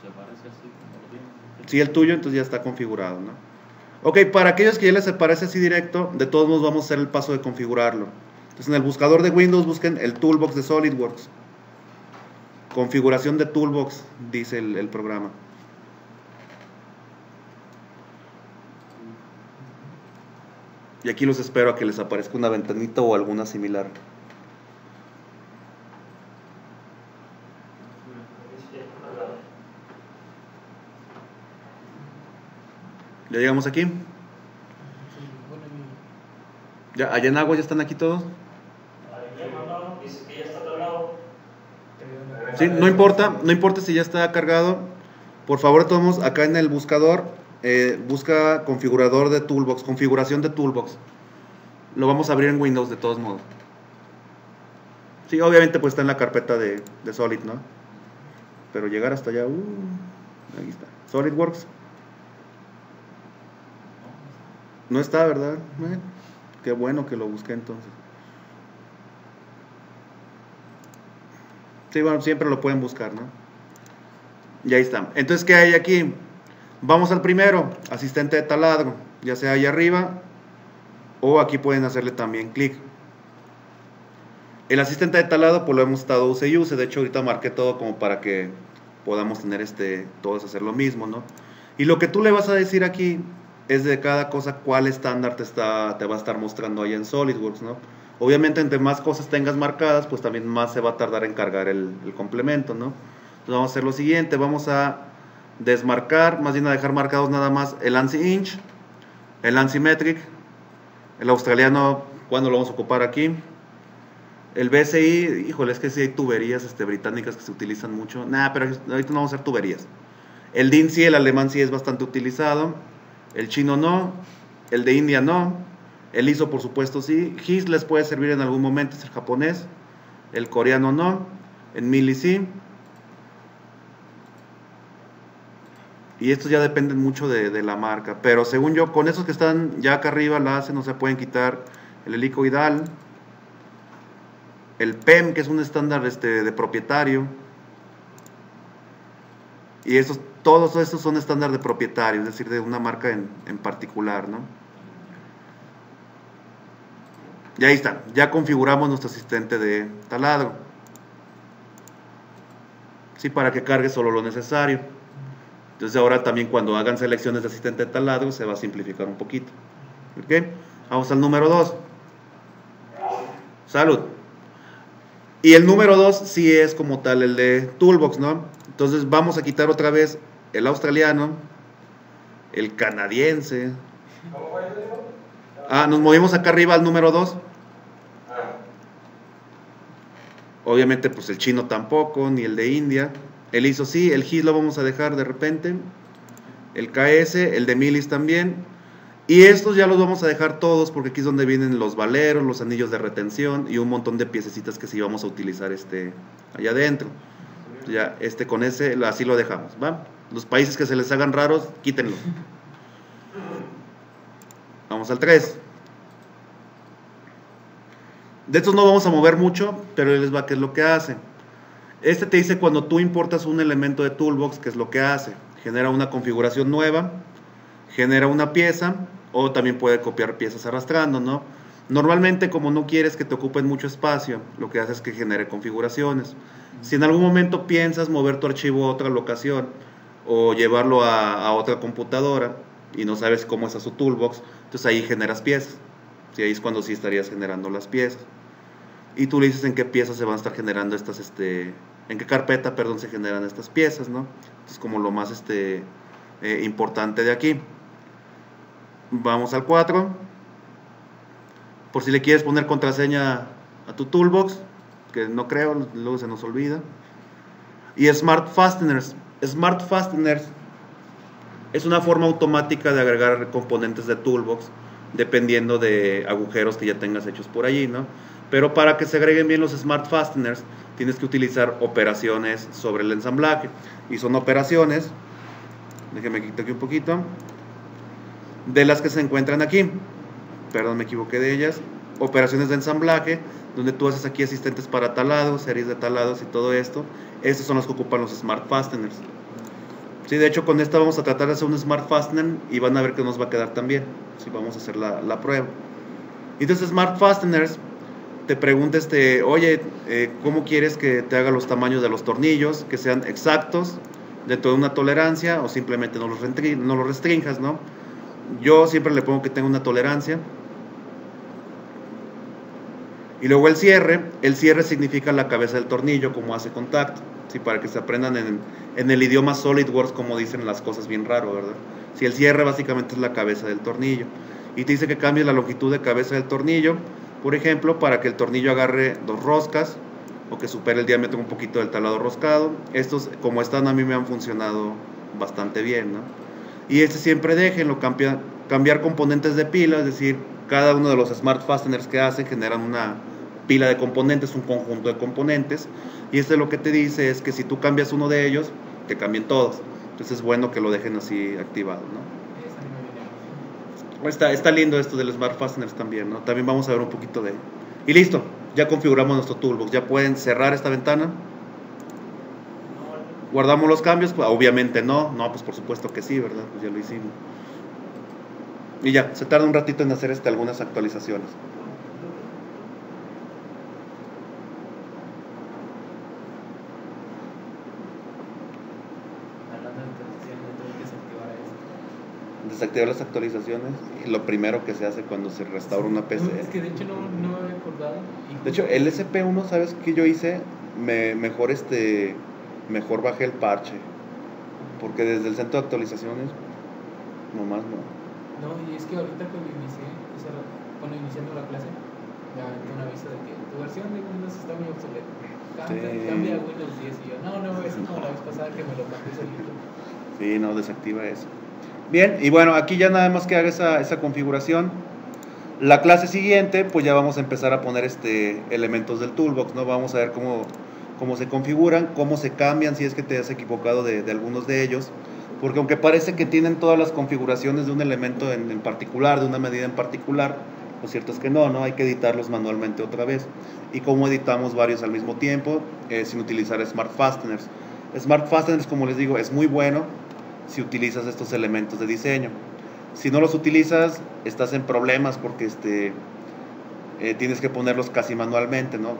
Se parece así como lo tienen. Si el tuyo, entonces ya está configurado, ¿no? Ok, para aquellos que ya les aparece así directo, de todos modos vamos a hacer el paso de configurarlo. Entonces en el buscador de Windows busquen el Toolbox de SolidWorks. Configuración de Toolbox, dice el, el programa. Y aquí los espero a que les aparezca una ventanita o alguna similar. Ya llegamos aquí. Ya, allá en agua ya están aquí todos. Sí, no importa, no importa si ya está cargado. Por favor, modos, acá en el buscador, eh, busca configurador de Toolbox, configuración de Toolbox. Lo vamos a abrir en Windows de todos modos. Sí, obviamente pues está en la carpeta de, de Solid, ¿no? Pero llegar hasta allá, uh, ahí está. SolidWorks. No está, ¿verdad? Qué bueno que lo busqué entonces. Sí, bueno, siempre lo pueden buscar, ¿no? Y ahí está. Entonces, ¿qué hay aquí? Vamos al primero, asistente de taladro, ya sea ahí arriba o aquí pueden hacerle también clic. El asistente de talado, pues lo hemos estado use y use. De hecho, ahorita marqué todo como para que podamos tener este, todos hacer lo mismo, ¿no? Y lo que tú le vas a decir aquí es de cada cosa cuál estándar te, está, te va a estar mostrando ahí en SolidWorks, ¿no? Obviamente, entre más cosas tengas marcadas, pues también más se va a tardar en cargar el, complemento, ¿no? Entonces vamos a hacer lo siguiente, vamos a desmarcar, más bien a dejar marcados nada más el ANSI Inch, el ANSI Metric, el australiano, ¿cuándo lo vamos a ocupar aquí? El BSI, híjole, es que sí hay tuberías este, británicas que se utilizan mucho. Nah, pero ahorita no vamos a hacer tuberías. El DIN sí, el alemán sí es bastante utilizado. El chino no. El de India no. El ISO, por supuesto, sí. GIS les puede servir en algún momento, es el japonés. El coreano no. En Mili sí. Y estos ya dependen mucho de, de la marca. Pero según yo, con esos que están ya acá arriba, la hacen, no se pueden quitar el helicoidal el PEM, que es un estándar este, de propietario. Y estos, todos estos son estándar de propietario, es decir, de una marca en, en particular, ¿no? Y ahí está, ya configuramos nuestro asistente de taladro. Sí, para que cargue solo lo necesario. Entonces ahora también cuando hagan selecciones de asistente de taladro se va a simplificar un poquito. ¿Ok? Vamos al número 2. Salud. Y el número 2 sí es como tal el de Toolbox, ¿no? Entonces vamos a quitar otra vez el australiano, el canadiense. Ah, nos movimos acá arriba al número 2. Ah, Obviamente, pues el chino tampoco, ni el de India. El ISO sí, el GIS lo vamos a dejar de repente. El KS, el de Milis también. Y estos ya los vamos a dejar todos porque aquí es donde vienen los valeros, los anillos de retención y un montón de piececitas que sí vamos a utilizar este allá adentro. Ya este con ese así lo dejamos, ¿va? Los países que se les hagan raros, quítenlo. Vamos al 3. De estos no vamos a mover mucho, pero les va qué es lo que hace. Este te dice cuando tú importas un elemento de Toolbox, qué es lo que hace. Genera una configuración nueva, genera una pieza o también puede copiar piezas arrastrando, ¿no? Normalmente como no quieres que te ocupen mucho espacio, lo que hace es que genere configuraciones. Si en algún momento piensas mover tu archivo a otra locación o llevarlo a, otra computadora y no sabes cómo es a su toolbox, entonces ahí generas piezas. Sí, ahí es cuando sí estarías generando las piezas. Y tú le dices en qué piezas se van a estar generando estas, este, en qué carpeta, perdón, se generan estas piezas, ¿no? Es como lo más, este, eh, importante de aquí. Vamos al 4. Por si le quieres poner contraseña a tu toolbox, que no creo, luego se nos olvida. Y Smart Fasteners. Smart Fasteners es una forma automática de agregar componentes de toolbox dependiendo de agujeros que ya tengas hechos por allí, ¿no? Pero para que se agreguen bien los Smart Fasteners, tienes que utilizar operaciones sobre el ensamblaje. Y son operaciones, déjenme quitar aquí un poquito, de las que se encuentran aquí. Perdón, me equivoqué de ellas. Operaciones de ensamblaje, donde tú haces aquí asistentes para talados, series de talados y todo esto. Estos son los que ocupan los Smart Fasteners. Sí, de hecho con esta vamos a tratar de hacer un Smart Fastener y van a ver que nos va a quedar también. Si vamos a hacer la, la prueba. Entonces Smart Fasteners te pregunta este, oye, eh, ¿cómo quieres que te haga los tamaños de los tornillos? Que sean exactos, dentro de una tolerancia o simplemente no los, no los restringas, ¿no? Yo siempre le pongo que tenga una tolerancia. Y luego el cierre, el cierre significa la cabeza del tornillo, como hace contacto, ¿sí? para que se aprendan en, en el idioma SolidWorks como dicen las cosas bien raro, ¿verdad? Si el cierre básicamente es la cabeza del tornillo. Y te dice que cambies la longitud de cabeza del tornillo, por ejemplo, para que el tornillo agarre dos roscas o que supere el diámetro un poquito del tablado roscado. Estos, como están, a mí me han funcionado bastante bien, ¿no? Y este siempre déjenlo, cambia, cambiar componentes de pila, es decir, cada uno de los smart fasteners que hacen generan una pila de componentes, un conjunto de componentes, y este lo que te dice es que si tú cambias uno de ellos, te cambien todos. Entonces es bueno que lo dejen así activado, ¿no? Está, está lindo esto del Smart Fasteners también, ¿no? También vamos a ver un poquito de... Y listo, ya configuramos nuestro toolbox. Ya pueden cerrar esta ventana. ¿Guardamos los cambios? Pues, obviamente no. No, pues por supuesto que sí, ¿verdad? Pues ya lo hicimos. Y ya, se tarda un ratito en hacer este, algunas actualizaciones. Desactivar las actualizaciones. Y lo primero que se hace cuando se restaura una PC. No, es que de hecho no, no me y De hecho, el SP1, ¿sabes qué yo hice? Me, mejor este mejor bajé el parche. Porque desde el centro de actualizaciones, nomás no. No, y es que ahorita cuando inicié, cuando iniciando la clase, me aventé un aviso de que tu versión de Windows está muy obsoleta. Cambia, Sí. cambia a Windows 10 y yo, no, no, es como la vez pasada que me lo solito. Sí, no, desactiva eso. Bien, y bueno, aquí ya nada más que haga esa, esa configuración. La clase siguiente, pues ya vamos a empezar a poner este elementos del toolbox, ¿no? Vamos a ver cómo, cómo se configuran, cómo se cambian, si es que te has equivocado de, de algunos de ellos. Porque aunque parece que tienen todas las configuraciones de un elemento en, en particular, de una medida en particular, lo cierto es que no, ¿no? Hay que editarlos manualmente otra vez. Y cómo editamos varios al mismo tiempo, eh, sin utilizar Smart Fasteners. Smart Fasteners, como les digo, es muy bueno si utilizas estos elementos de diseño. Si no los utilizas, estás en problemas porque este, eh, tienes que ponerlos casi manualmente, ¿no?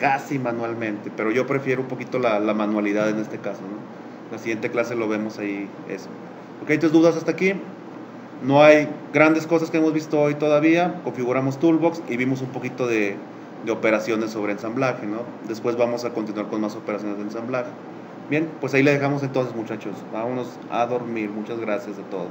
Casi manualmente, pero yo prefiero un poquito la, la manualidad en este caso, ¿no? La siguiente clase lo vemos ahí, eso. Ok, entonces dudas hasta aquí. No hay grandes cosas que hemos visto hoy todavía. Configuramos Toolbox y vimos un poquito de, de operaciones sobre ensamblaje, ¿no? Después vamos a continuar con más operaciones de ensamblaje. Bien, pues ahí le dejamos entonces muchachos. Vámonos a dormir. Muchas gracias a todos.